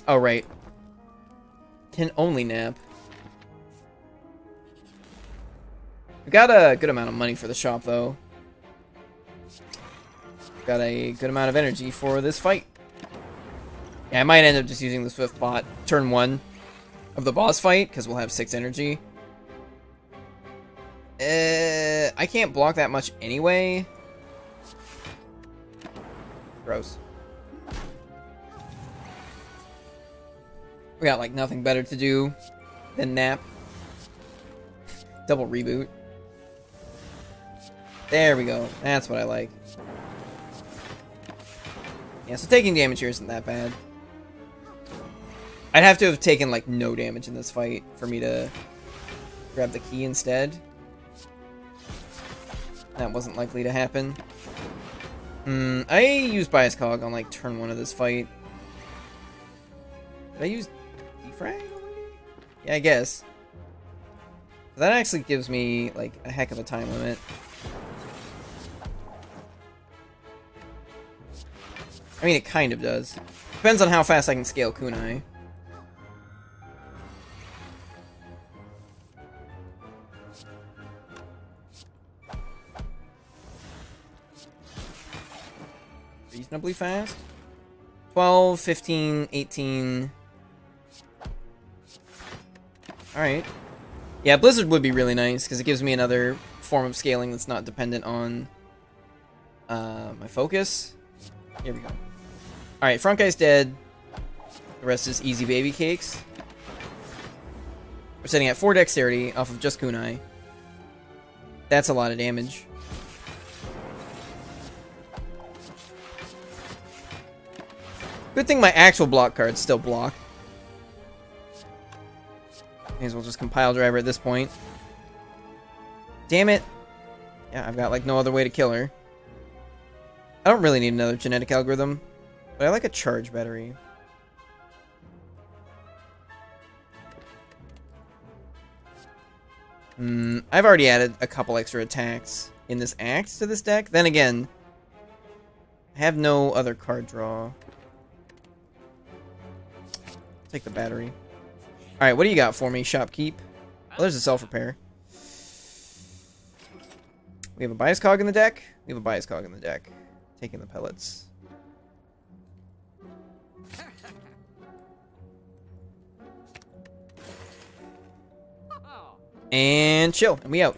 Oh, right. Can only nap. We got a good amount of money for the shop, though. Got a good amount of energy for this fight. Yeah, I might end up just using the Swift Bot turn one of the boss fight, because we'll have six energy. Uh, I can't block that much anyway. Gross. We got, like, nothing better to do than nap. Double reboot. There we go. That's what I like. Yeah, so taking damage here isn't that bad. I'd have to have taken, like, no damage in this fight for me to grab the key instead. That wasn't likely to happen. Hmm, I used Bias Cog on, like, turn one of this fight. Did I use Defrag Yeah, I guess. That actually gives me, like, a heck of a time limit. I mean, it kind of does. Depends on how fast I can scale Kunai. Reasonably fast? 12, 15, 18... Alright. Yeah, Blizzard would be really nice, because it gives me another form of scaling that's not dependent on uh, my focus. Here we go. Alright, front guy's dead. The rest is easy baby cakes. We're sitting at 4 dexterity off of just kunai. That's a lot of damage. Good thing my actual block cards still block. May as well just compile driver at this point. Damn it. Yeah, I've got like no other way to kill her. I don't really need another genetic algorithm, but I like a charge battery. Hmm, I've already added a couple extra attacks in this act to this deck. Then again, I have no other card draw. Take the battery. Alright, what do you got for me, Shopkeep? Oh, there's a self-repair. We have a bias cog in the deck. We have a bias cog in the deck. Taking the pellets. And chill, and we out.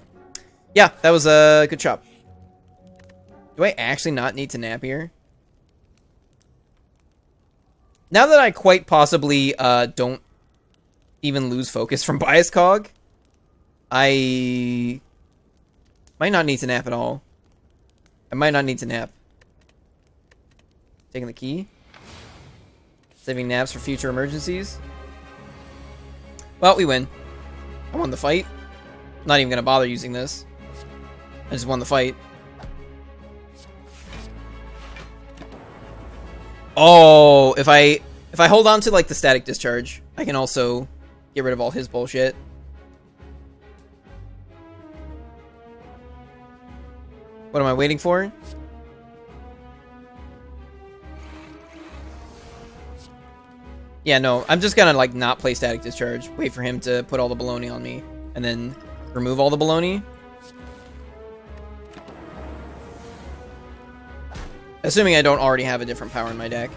Yeah, that was a good chop. Do I actually not need to nap here? Now that I quite possibly uh, don't even lose focus from Bias Cog, I might not need to nap at all. I might not need to nap. Taking the key. Saving naps for future emergencies. Well, we win. I won the fight. Not even gonna bother using this. I just won the fight. Oh, if I if I hold on to like the static discharge, I can also get rid of all his bullshit. What am I waiting for? Yeah, no, I'm just gonna like not play static discharge. Wait for him to put all the baloney on me, and then remove all the baloney. Assuming I don't already have a different power in my deck.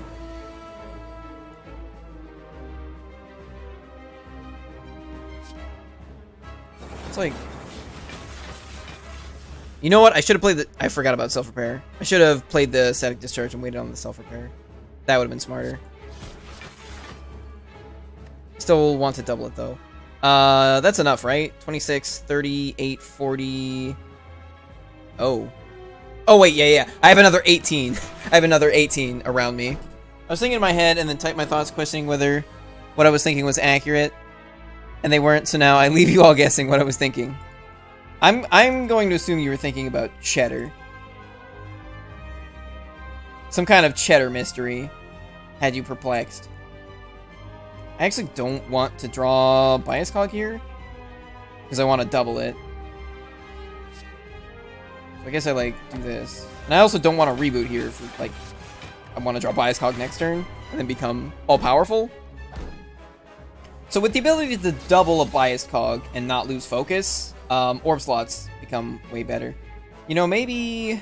Like... You know what? I should have played the... I forgot about self-repair. I should have played the static discharge and waited on the self-repair. That would have been smarter. Still want to double it, though. Uh, that's enough, right? 26, 38, 40... Oh. Oh, wait, yeah, yeah. I have another 18. I have another 18 around me. I was thinking in my head and then typed my thoughts questioning whether what I was thinking was accurate. And they weren't, so now I leave you all guessing what I was thinking. I'm I'm going to assume you were thinking about cheddar. Some kind of cheddar mystery had you perplexed. I actually don't want to draw Bias Cog here. Because I want to double it. I guess I, like, do this. And I also don't want to reboot here for, like... I want to draw Bias Cog next turn. And then become all-powerful. So with the ability to double a Bias Cog and not lose focus, um, Orb slots become way better. You know, maybe...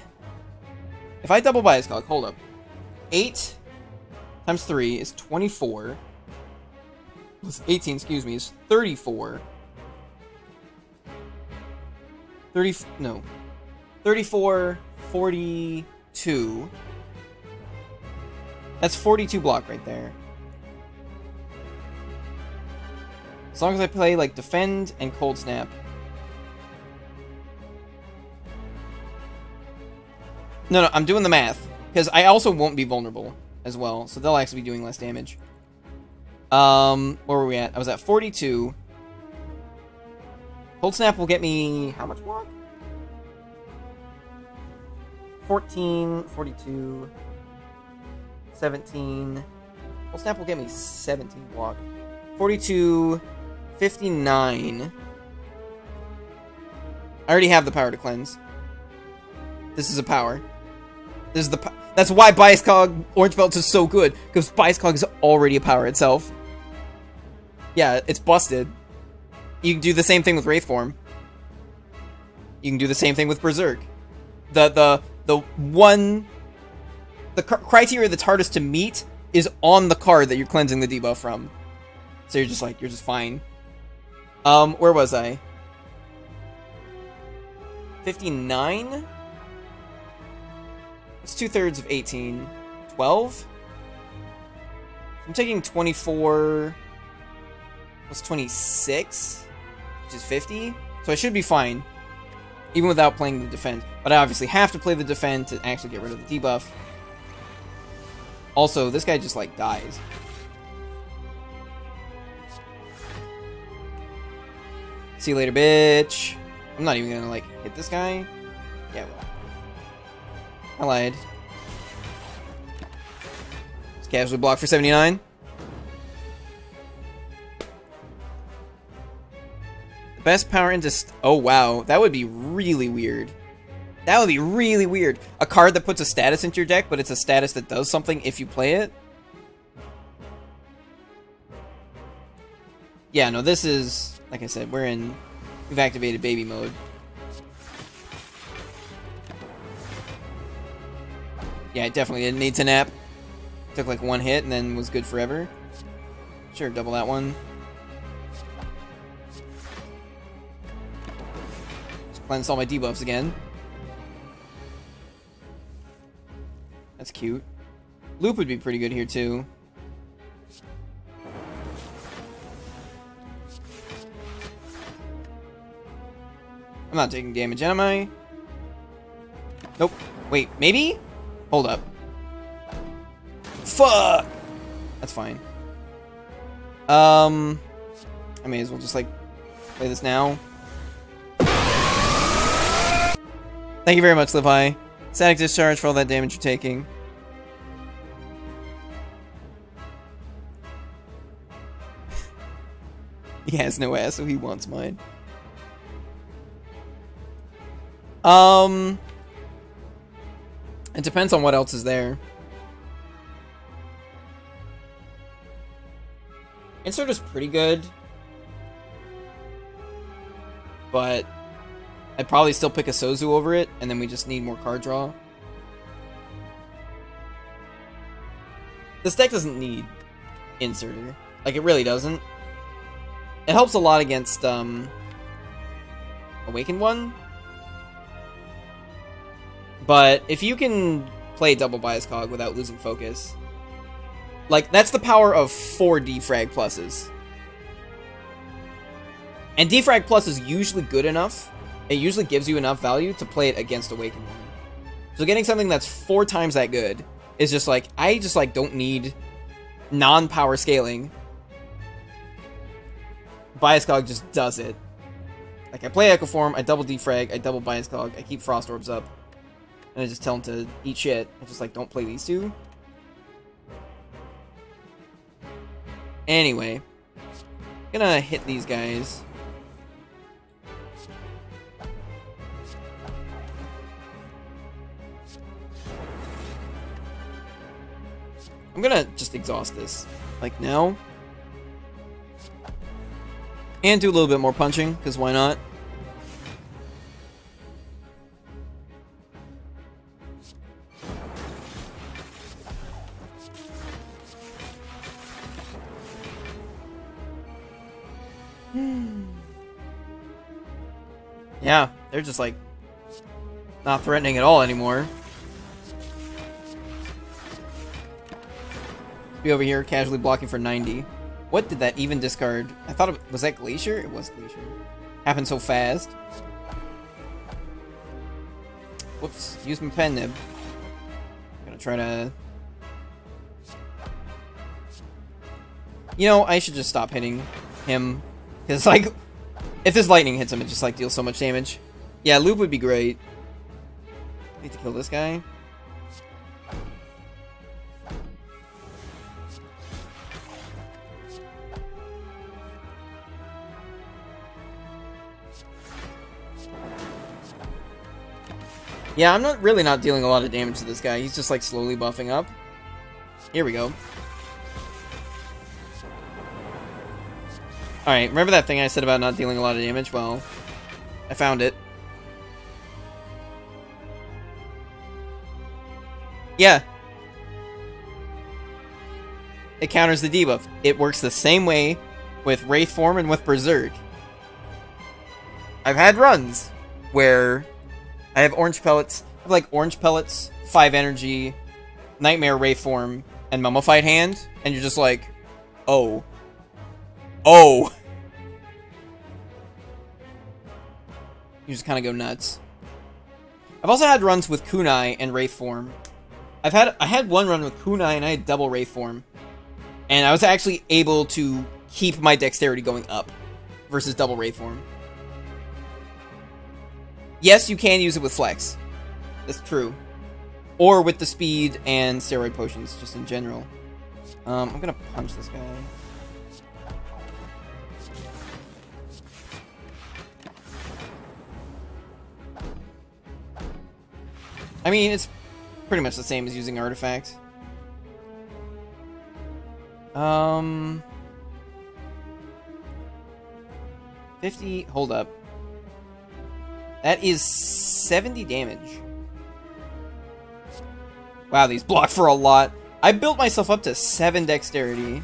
If I double Bias Cog, hold up. 8 times 3 is 24. 18, excuse me, is 34. 30, no. 34, 42. That's 42 block right there. As long as I play, like, Defend and Cold Snap. No, no, I'm doing the math. Because I also won't be vulnerable as well, so they'll actually be doing less damage. Um, where were we at? I was at 42. Cold Snap will get me... How much block? 14, 42, 17. Cold Snap will get me 17 block. 42, 59. I already have the power to cleanse. This is a power. This is the that's why Bias Cog Orange Belt is so good because Bias Cog is already a power itself. Yeah, it's busted. You can do the same thing with Wraith Form. You can do the same thing with Berserk. The the the one the criteria that's hardest to meet is on the card that you're cleansing the debuff from. So you're just like you're just fine. Um, where was I? 59? It's two thirds of 18. 12? I'm taking 24 plus 26, which is 50. So I should be fine, even without playing the defend. But I obviously have to play the defend to actually get rid of the debuff. Also, this guy just, like, dies. See you later, bitch. I'm not even gonna, like, hit this guy. Yeah, well. I lied. It's casually blocked for 79. The best power into... oh, wow. That would be really weird. That would be really weird. A card that puts a status into your deck, but it's a status that does something if you play it. Yeah, no, this is... Like I said, we're in... We've activated baby mode. Yeah, I definitely didn't need to nap. Took like one hit and then was good forever. Sure, double that one. Just cleanse all my debuffs again. That's cute. Loop would be pretty good here too. I'm not taking damage, am I? Nope. Wait, maybe? Hold up. Fuck! That's fine. Um, I may as well just, like, play this now. Thank you very much, Levi. Static discharge for all that damage you're taking. he has no ass, so he wants mine. Um... It depends on what else is there. Insert is pretty good. But I'd probably still pick a Sozu over it, and then we just need more card draw. This deck doesn't need Inserter. Like, it really doesn't. It helps a lot against, um... Awakened One, but if you can play double bias cog without losing focus, like that's the power of four defrag pluses. And defrag plus is usually good enough. It usually gives you enough value to play it against Awakened One. So getting something that's four times that good is just like, I just like don't need non-power scaling. Bias cog just does it. Like I play Echo Form, I double defrag, I double bias cog, I keep Frost Orbs up. And I just tell him to eat shit. I just like don't play these two. Anyway. Gonna hit these guys. I'm gonna just exhaust this. Like now. And do a little bit more punching, because why not? Yeah, they're just like not threatening at all anymore. Be over here casually blocking for 90. What did that even discard? I thought it was that Glacier? It was Glacier. Happened so fast. Whoops, use my pen nib. I'm Gonna try to... You know, I should just stop hitting him. Because, like, if this lightning hits him, it just, like, deals so much damage. Yeah, loop would be great. Need to kill this guy. Yeah, I'm not really not dealing a lot of damage to this guy. He's just like slowly buffing up. Here we go. Alright, remember that thing I said about not dealing a lot of damage? Well, I found it. Yeah. It counters the debuff. It works the same way with Wraith Form and with Berserk. I've had runs where I have orange pellets. I have like orange pellets, five energy, nightmare wraith form, and mummified hand, and you're just like, oh, oh. You just kind of go nuts. I've also had runs with kunai and wraith form. I've had I had one run with kunai and I had double wraith form, and I was actually able to keep my dexterity going up versus double wraith form. Yes, you can use it with flex. That's true. Or with the speed and steroid potions, just in general. Um, I'm gonna punch this guy. I mean, it's pretty much the same as using artifact. Um... 50... Hold up. That is 70 damage. Wow, these block for a lot. I built myself up to 7 dexterity.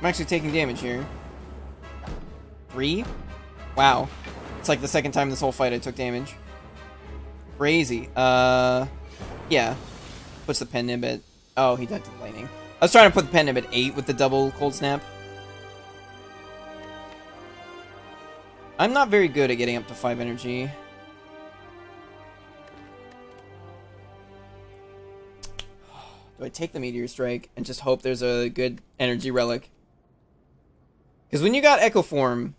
I'm actually taking damage here. Three? Wow. It's like the second time this whole fight I took damage. Crazy. Uh, yeah. Puts the pen nib at... Oh, he died to lightning. I was trying to put the pen nib at 8 with the double cold snap. I'm not very good at getting up to 5 energy. Do I take the Meteor Strike and just hope there's a good energy relic? Because when you got Echo Form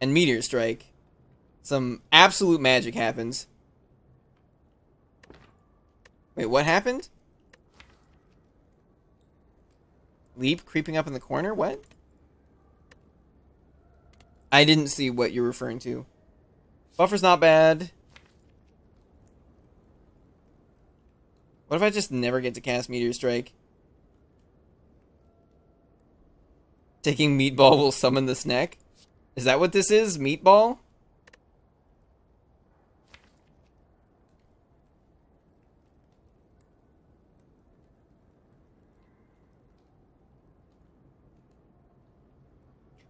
and Meteor Strike, some absolute magic happens. Wait, what happened? Leap creeping up in the corner? What? I didn't see what you're referring to. Buffer's not bad. What if I just never get to cast Meteor Strike? Taking Meatball will summon the snack? Is that what this is? Meatball?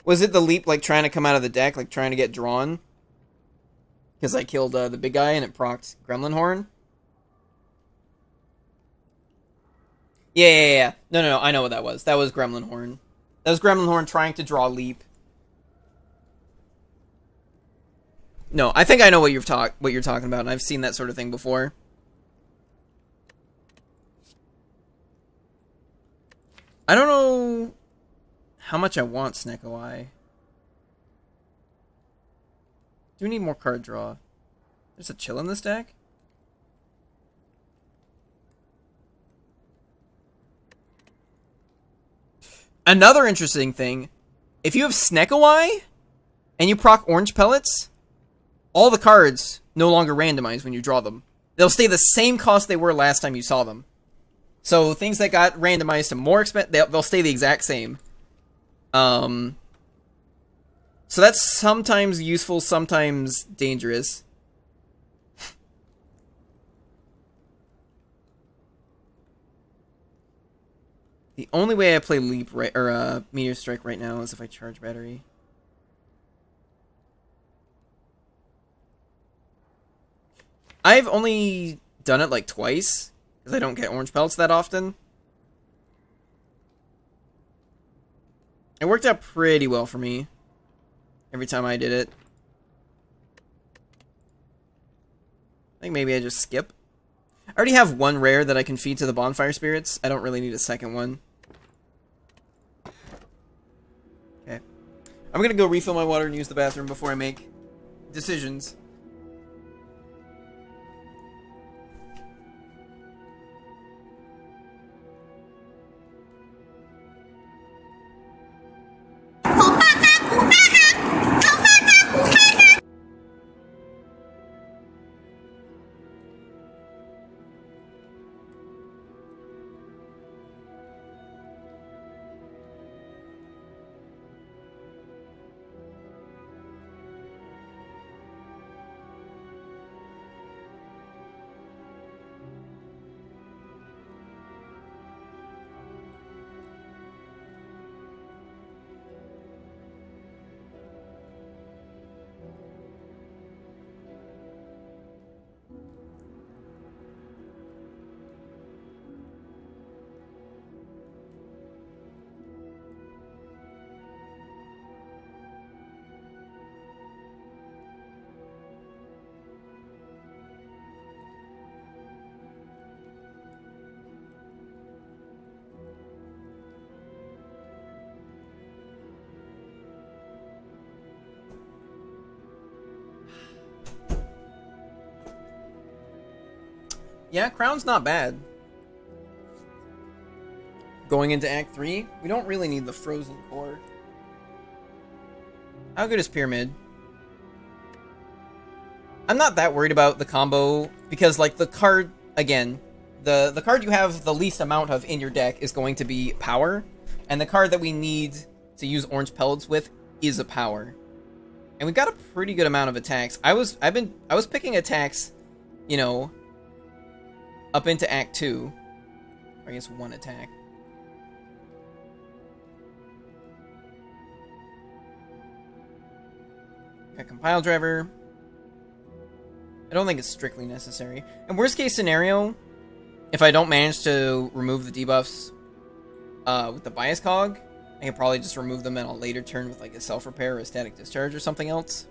Was it the leap, like, trying to come out of the deck, like, trying to get drawn? Because I killed uh, the big guy and it procs Gremlin Horn? Yeah, yeah, yeah. No, no, no, I know what that was. That was Gremlin Horn. That was Gremlin Horn trying to draw leap. No, I think I know what you've talk what you're talking about, and I've seen that sort of thing before. I don't know how much I want Snecko Eye. Do we need more card draw? There's a chill in this deck? Another interesting thing, if you have Snecko Eye and you proc orange pellets, all the cards no longer randomize when you draw them. They'll stay the same cost they were last time you saw them. So things that got randomized to more expensive, they'll, they'll stay the exact same. Um, so that's sometimes useful, sometimes dangerous. the only way I play Leap right or uh, Meteor Strike right now is if I charge battery. I've only done it like twice because I don't get orange pelts that often. It worked out pretty well for me every time I did it. I think maybe I just skip. I already have one rare that I can feed to the bonfire spirits. I don't really need a second one. Okay. I'm gonna go refill my water and use the bathroom before I make decisions. Yeah, Crown's not bad. Going into Act 3, we don't really need the Frozen Core. How good is Pyramid? I'm not that worried about the combo, because, like, the card, again, the, the card you have the least amount of in your deck is going to be Power, and the card that we need to use Orange Pellets with is a Power. And we got a pretty good amount of attacks. I was, I've been, I was picking attacks, you know, up into Act 2. Or I guess one attack. Got Compile Driver. I don't think it's strictly necessary. And worst case scenario, if I don't manage to remove the debuffs uh, with the Bias Cog, I can probably just remove them in a later turn with like a Self-Repair or a Static Discharge or something else.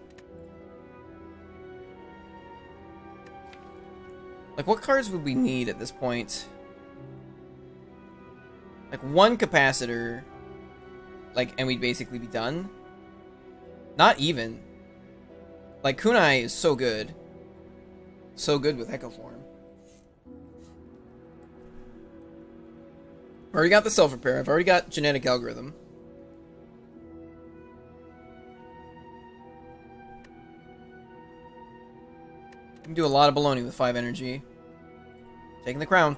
Like, what cards would we need at this point? Like, one capacitor. Like, and we'd basically be done. Not even. Like, Kunai is so good. So good with Echo Form. Already got the self-repair. I've already got genetic algorithm. Can do a lot of baloney with 5 energy. Taking the crown.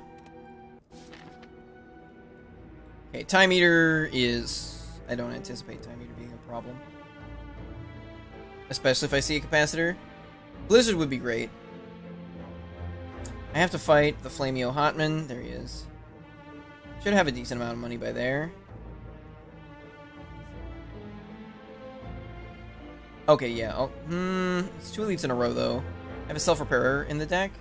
Okay, Time Eater is... I don't anticipate Time Eater being a problem. Especially if I see a capacitor. Blizzard would be great. I have to fight the Flameo Hotman. There he is. Should have a decent amount of money by there. Okay, yeah. Oh, hmm. It's two leads in a row, though. I have a self-repairer in the deck.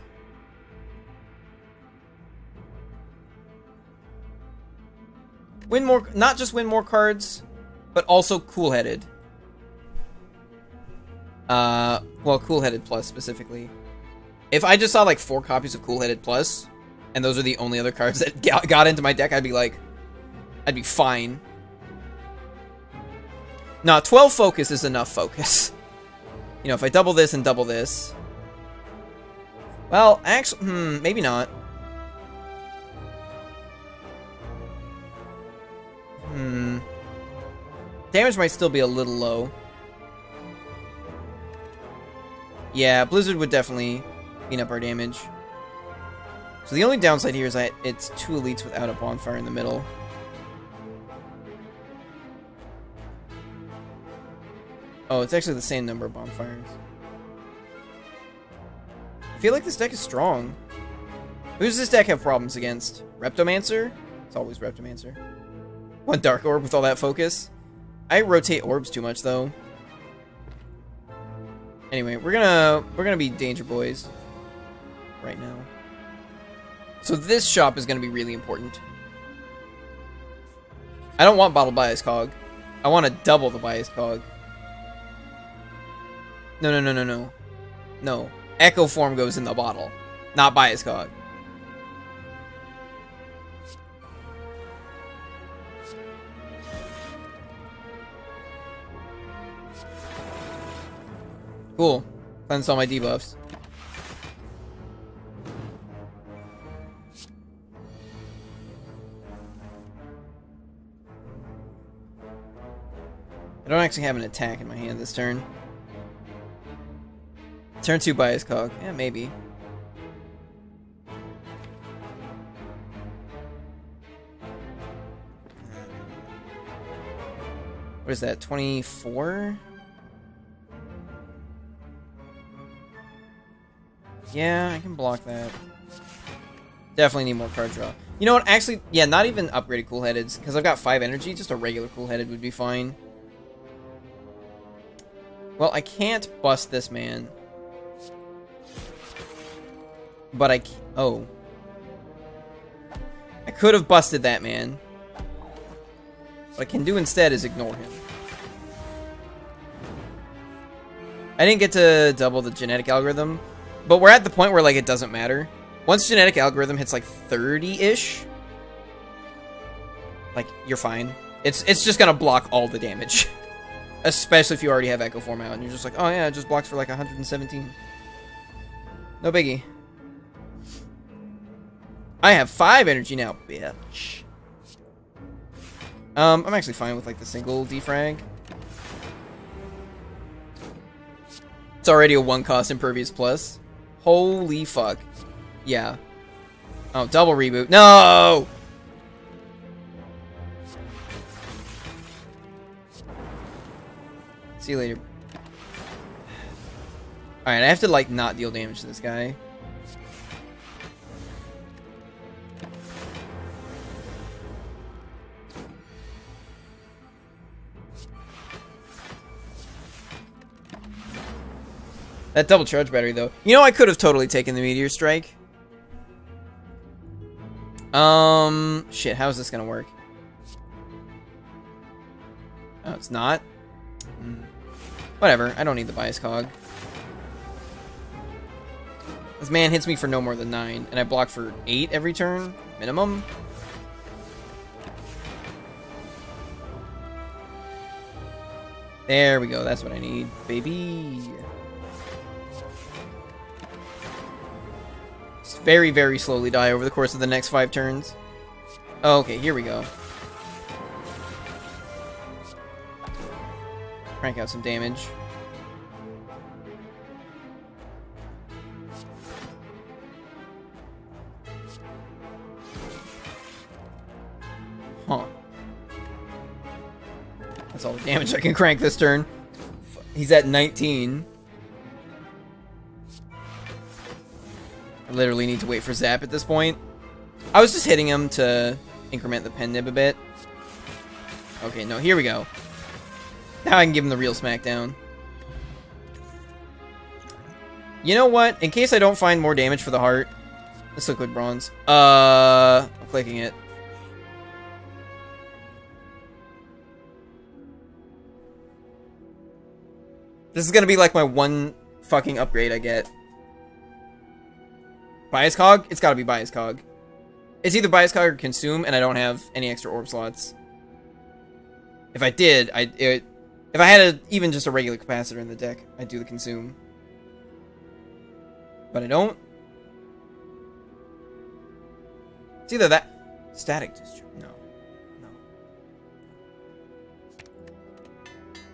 Win more, not just win more cards, but also cool-headed. Uh, well, Cool Headed Plus specifically. If I just saw like four copies of Cool Headed Plus, and those are the only other cards that got, into my deck, I'd be like, I'd be fine. No, 12 focus is enough focus. You know, if I double this and double this. Well, actually, hmm, maybe not. Hmm. Damage might still be a little low. Yeah, Blizzard would definitely clean up our damage. So the only downside here is that it's two elites without a bonfire in the middle. Oh, it's actually the same number of bonfires. I feel like this deck is strong. Who does this deck have problems against? Reptomancer? It's always Reptomancer. One Dark Orb with all that focus. I rotate orbs too much, though. Anyway, we're gonna we're gonna be Danger Boys right now. So this shop is gonna be really important. I don't want Bottle Bias Cog. I want to double the Bias Cog. No, no, no, no, no. No. Echo form goes in the bottle, not Bias Cog. Cool. Cleanse all my debuffs. I don't actually have an attack in my hand this turn. Turn 2 bias cog. Yeah, maybe. What is that, 24? Yeah, I can block that. Definitely need more card draw. You know what, actually, yeah, not even upgraded Cool Headeds, because I've got 5 energy, just a regular Cool Headed would be fine. Well, I can't bust this man. But I... Oh. I could have busted that man. What I can do instead is ignore him. I didn't get to double the genetic algorithm, but we're at the point where, like, it doesn't matter. Once genetic algorithm hits, like, 30-ish, like, you're fine. It's, it's just gonna block all the damage. Especially if you already have Echo Form out, and you're just like, oh yeah, it just blocks for, like, 117. No biggie. I have five energy now, bitch. Um, I'm actually fine with, like, the single defrag. It's already a one-cost Impervious Plus. Holy fuck. Yeah. Oh, double reboot. No! See you later. Alright, I have to, like, not deal damage to this guy. That double charge battery, though. You know, I could have totally taken the Meteor Strike. Um, shit, how is this gonna work? Oh, it's not? Mm. Whatever, I don't need the bias cog. This man hits me for no more than 9, and I block for 8 every turn, minimum. There we go, that's what I need, baby. Very, very slowly die over the course of the next five turns. Oh, okay, here we go. Crank out some damage. Huh. That's all the damage I can crank this turn. He's at 19. Literally need to wait for Zap at this point. I was just hitting him to increment the pen nib a bit. Okay, no, here we go. Now I can give him the real smackdown. You know what? In case I don't find more damage for the heart, this liquid bronze. Uh, I'm clicking it. This is gonna be like my one fucking upgrade I get. Bias cog? It's gotta be bias cog. It's either bias cog or consume, and I don't have any extra orb slots. If I did, I it, if I had a, even just a regular capacitor in the deck, I'd do the consume. But I don't. It's either that static discharge. No, no.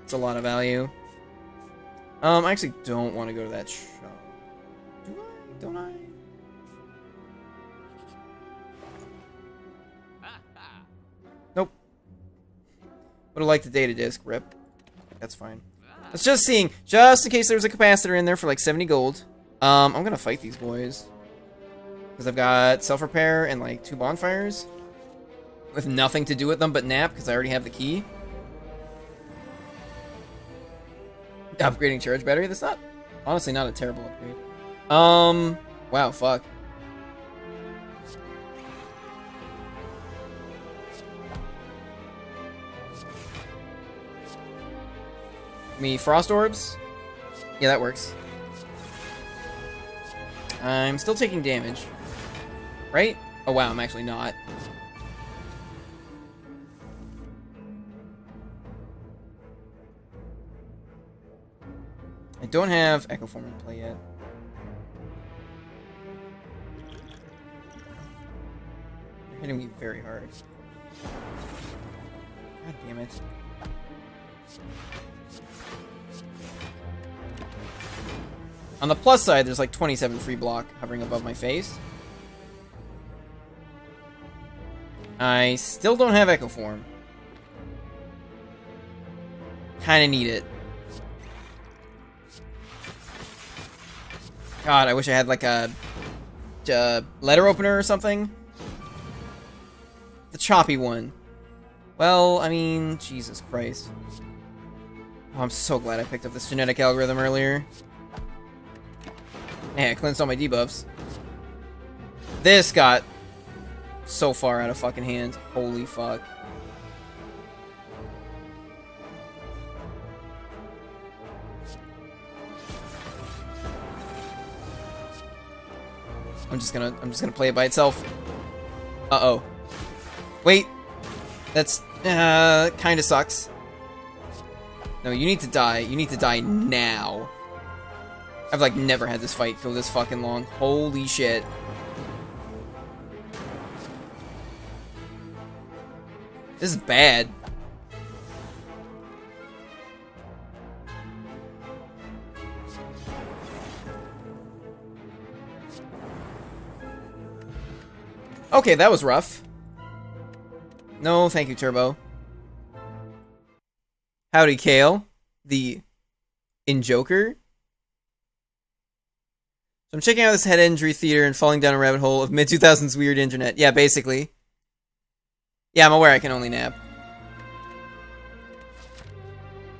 It's a lot of value. Um, I actually don't want to go to that shop. Do I? Don't I? Would have liked the data disk. Rip. That's fine. It's just seeing, just in case there was a capacitor in there for like 70 gold. Um, I'm gonna fight these boys. Because I've got self-repair and like two bonfires. With nothing to do with them but nap, because I already have the key. Upgrading charge battery? That's not, honestly not a terrible upgrade. Um, wow, fuck. Me frost orbs? Yeah, that works. I'm still taking damage. Right? Oh wow, I'm actually not. I don't have Echo Form in play yet. You're hitting me very hard. God damn it. On the plus side, there's like 27 free block hovering above my face. I still don't have Echo Form. Kinda need it. God, I wish I had like a, a letter opener or something. The choppy one. Well, I mean, Jesus Christ. Oh, I'm so glad I picked up this genetic algorithm earlier. Man, I cleansed all my debuffs. This got so far out of fucking hand. Holy fuck. I'm just gonna I'm just gonna play it by itself. Uh-oh. Wait. That's uh kinda sucks. No, you need to die. You need to die now. I've like never had this fight go this fucking long. Holy shit. This is bad. Okay, that was rough. No, thank you, Turbo. Howdy, Kale. The in Joker. So I'm checking out this head injury theater and falling down a rabbit hole of mid 2000s weird internet. Yeah, basically. Yeah, I'm aware I can only nap.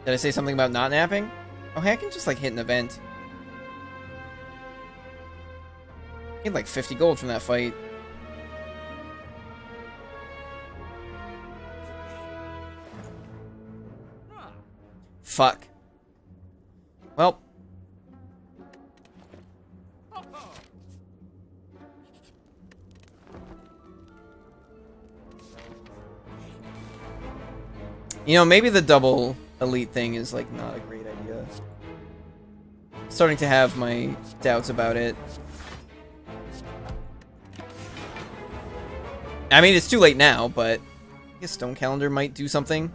Did I say something about not napping? Oh, hey, I can just like hit an event. I Get like 50 gold from that fight. Fuck. Well. You know, maybe the double elite thing is, like, not a great idea. Starting to have my doubts about it. I mean, it's too late now, but I guess Stone Calendar might do something.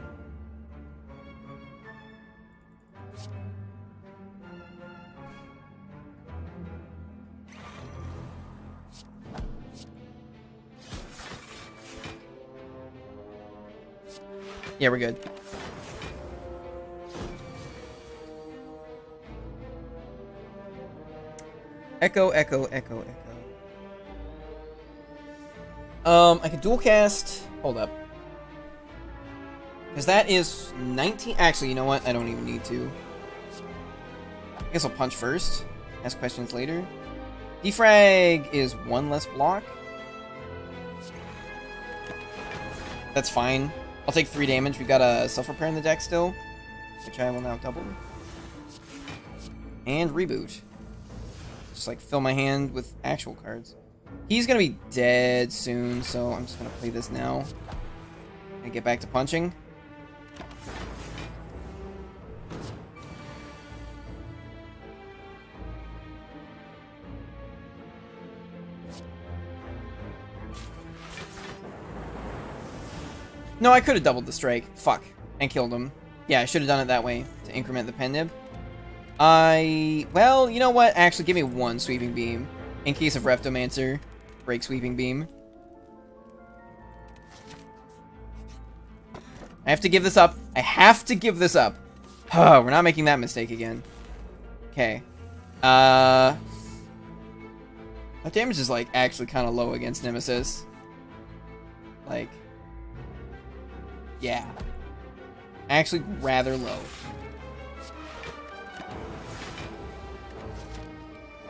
Yeah, we're good. Echo, echo, echo, echo. Um, I can dual cast. Hold up. Because that is 19. Actually, you know what? I don't even need to. I guess I'll punch first. Ask questions later. Defrag is one less block. That's fine. I'll take three damage. We've got a self repair in the deck still, which I will now double. And reboot. Just like fill my hand with actual cards. He's gonna be dead soon, so I'm just gonna play this now. And get back to punching. No, I could have doubled the strike. Fuck. And killed him. Yeah, I should have done it that way to increment the pen nib. I... Well, you know what? Actually, give me one Sweeping Beam. In case of Reptomancer. Break Sweeping Beam. I have to give this up. I have to give this up. We're not making that mistake again. Okay. Uh... My damage is, like, actually kind of low against Nemesis. Like... Yeah. Actually, rather low.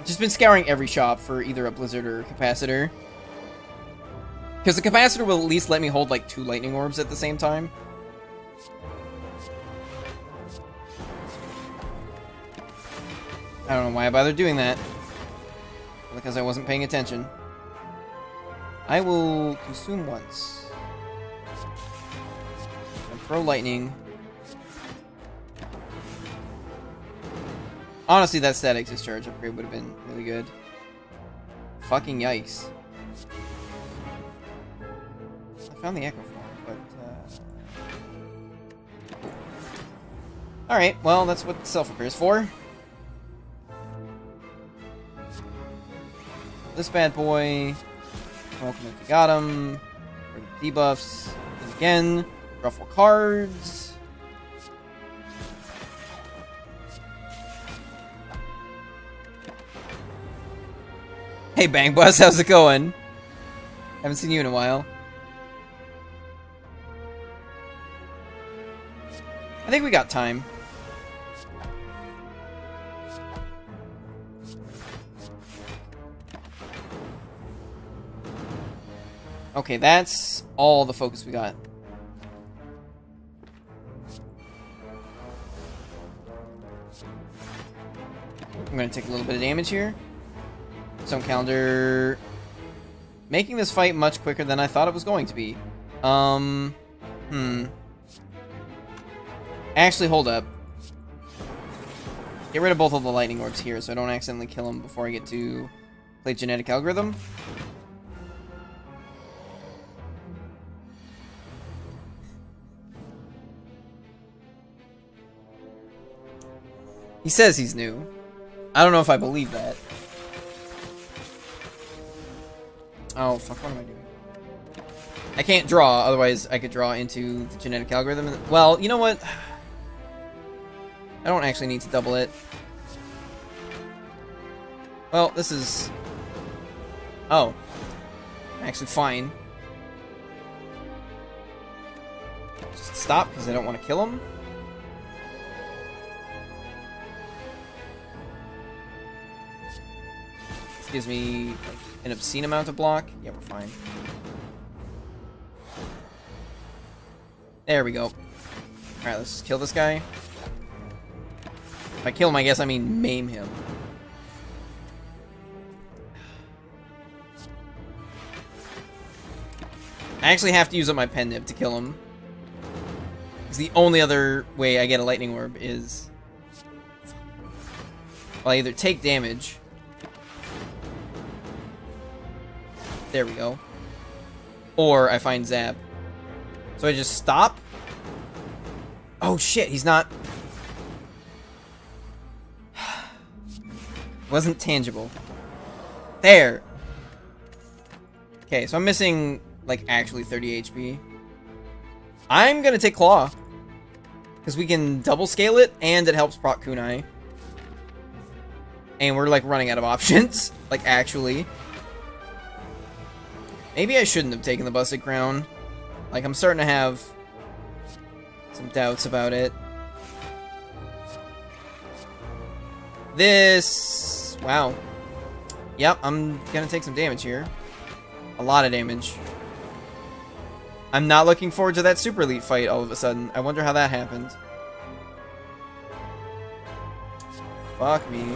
Just been scouring every shop for either a Blizzard or a Capacitor. Because the Capacitor will at least let me hold like two Lightning Orbs at the same time. I don't know why I bother doing that. Because I wasn't paying attention. I will consume once. Throw lightning. Honestly, that static discharge upgrade would have been really good. Fucking yikes. I found the echo form, but... Uh... Alright, well, that's what self-repair is for. This bad boy. Welcome if you got him. Debuffs. And again. Ruffle cards. Hey Bang Bus, how's it going? Haven't seen you in a while. I think we got time. Okay, that's all the focus we got. I'm gonna take a little bit of damage here. Stone Calendar making this fight much quicker than I thought it was going to be. Um, hmm. Actually, hold up. Get rid of both of the lightning orbs here so I don't accidentally kill them before I get to play genetic algorithm. He says he's new. I don't know if I believe that. Oh, fuck, what am I doing? I can't draw, otherwise I could draw into the genetic algorithm. Well, you know what? I don't actually need to double it. Well, this is... Oh. Actually fine. Just stop, because I don't want to kill him. This gives me like, an obscene amount of block. Yeah, we're fine. There we go. Alright, let's kill this guy. If I kill him, I guess I mean maim him. I actually have to use up my pen nib to kill him. Because the only other way I get a lightning orb is... Well, I either take damage There we go. Or I find Zap. So I just stop? Oh shit, he's not... Wasn't tangible. There! Okay, so I'm missing, like, actually 30 HP. I'm gonna take Claw. Because we can double scale it, and it helps proc Kunai. And we're, like, running out of options. like, actually. Maybe I shouldn't have taken the Busted Crown. Like, I'm starting to have some doubts about it. This... Wow. Yep, I'm gonna take some damage here. A lot of damage. I'm not looking forward to that Super Elite fight all of a sudden. I wonder how that happened. Fuck me.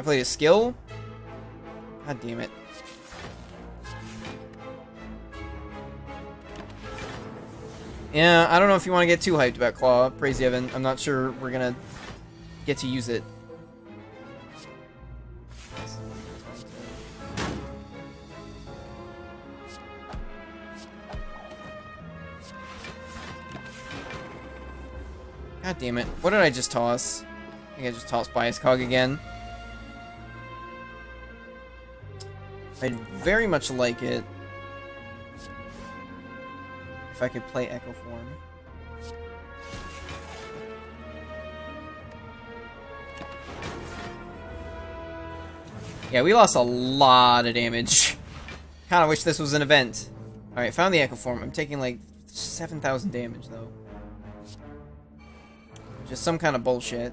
I played a skill? God damn it. Yeah, I don't know if you want to get too hyped about Claw, Praise Evan. I'm not sure we're gonna get to use it. God damn it. What did I just toss? I think I just tossed Bias Cog again. I'd very much like it if I could play Echo Form. Yeah, we lost a lot of damage. Kinda wish this was an event. Alright, found the Echo Form. I'm taking like 7,000 damage though. Just some kind of bullshit.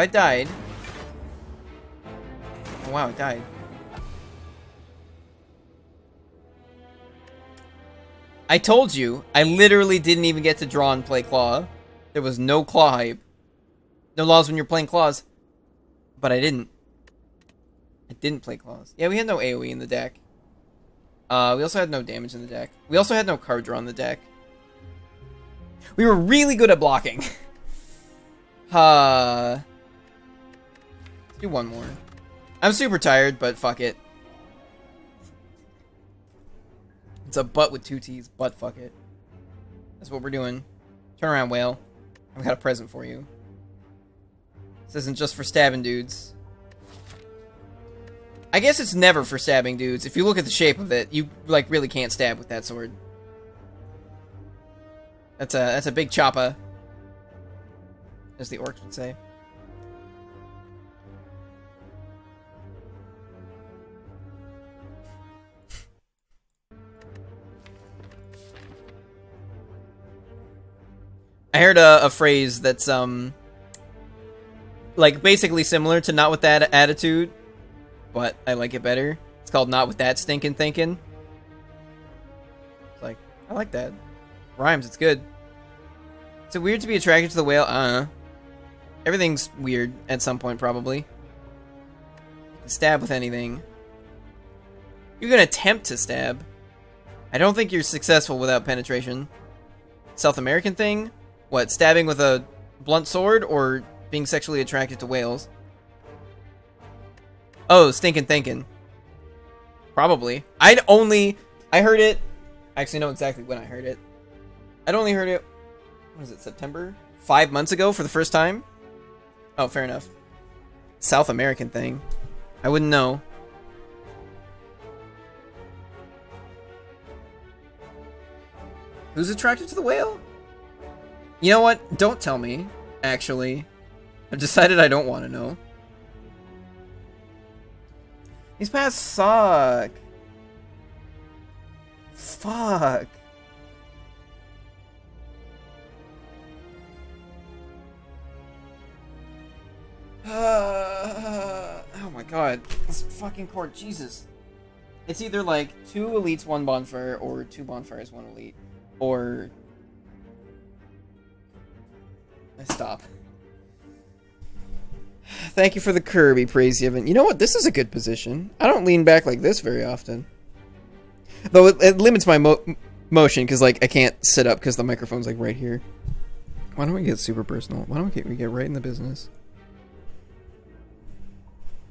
I died... Oh, wow, it died. I told you, I literally didn't even get to draw and play Claw. There was no Claw hype. No laws when you're playing Claws. But I didn't. I didn't play Claws. Yeah, we had no AoE in the deck. Uh, we also had no damage in the deck. We also had no card draw in the deck. We were really good at blocking. uh, do one more. I'm super tired, but fuck it. It's a butt with two T's, but fuck it. That's what we're doing. Turn around, whale. I've got a present for you. This isn't just for stabbing dudes. I guess it's never for stabbing dudes. If you look at the shape of it, you like really can't stab with that sword. That's a that's a big choppa. As the orcs would say. Heard a, a phrase that's um like basically similar to not with that attitude, but I like it better. It's called not with that stinking thinking. It's like I like that. Rhymes, it's good. Is it weird to be attracted to the whale? Uh. Huh. Everything's weird at some point, probably. Stab with anything. You're gonna attempt to stab. I don't think you're successful without penetration. South American thing? What, stabbing with a blunt sword or being sexually attracted to whales? Oh, stinking thinking. Probably. I'd only... I heard it... I actually know exactly when I heard it. I'd only heard it... What was it, September? Five months ago for the first time? Oh, fair enough. South American thing. I wouldn't know. Who's attracted to the whale? You know what? Don't tell me, actually. I've decided I don't want to know. These paths suck. Fuck. Uh, oh my god. This fucking court, Jesus. It's either like two elites, one bonfire, or two bonfires, one elite. Or... I stop. Thank you for the Kirby praise, Yevon. You know what? This is a good position. I don't lean back like this very often. Though it, it limits my mo motion, because like I can't sit up because the microphone's like right here. Why don't we get super personal? Why don't we get, we get right in the business?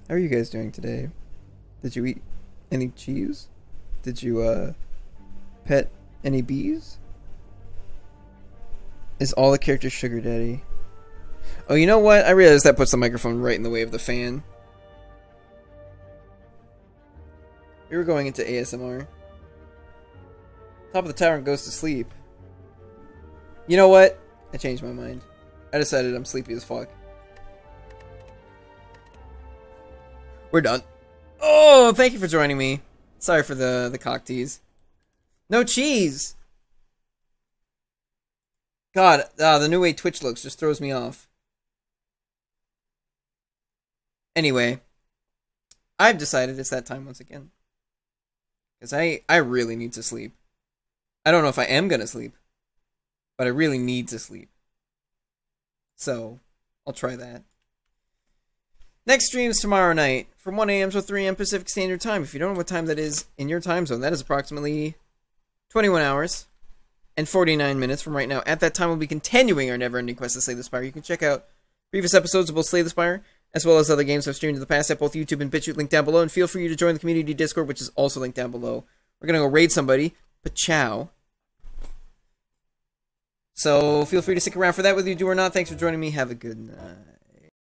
How are you guys doing today? Did you eat any cheese? Did you, uh, pet any bees? Is all the characters sugar daddy? Oh, you know what? I realize that puts the microphone right in the way of the fan. We were going into ASMR. Top of the tower and goes to sleep. You know what? I changed my mind. I decided I'm sleepy as fuck. We're done. Oh, thank you for joining me. Sorry for the, the cock tease. No cheese! God, uh, the new way Twitch looks just throws me off. Anyway. I've decided it's that time once again. Because I, I really need to sleep. I don't know if I am going to sleep, but I really need to sleep. So, I'll try that. Next stream's tomorrow night from 1 a.m. to 3 a.m. Pacific Standard Time. If you don't know what time that is in your time zone, that is approximately 21 hours and 49 minutes from right now. At that time, we'll be continuing our never-ending quest to Slay the Spire. You can check out previous episodes of both Slay the Spire as well as other games I've streamed in the past at both YouTube and BitChute, linked down below. And feel free to join the community Discord, which is also linked down below. We're gonna go raid somebody, but ciao. So feel free to stick around for that, whether you do or not. Thanks for joining me. Have a good night.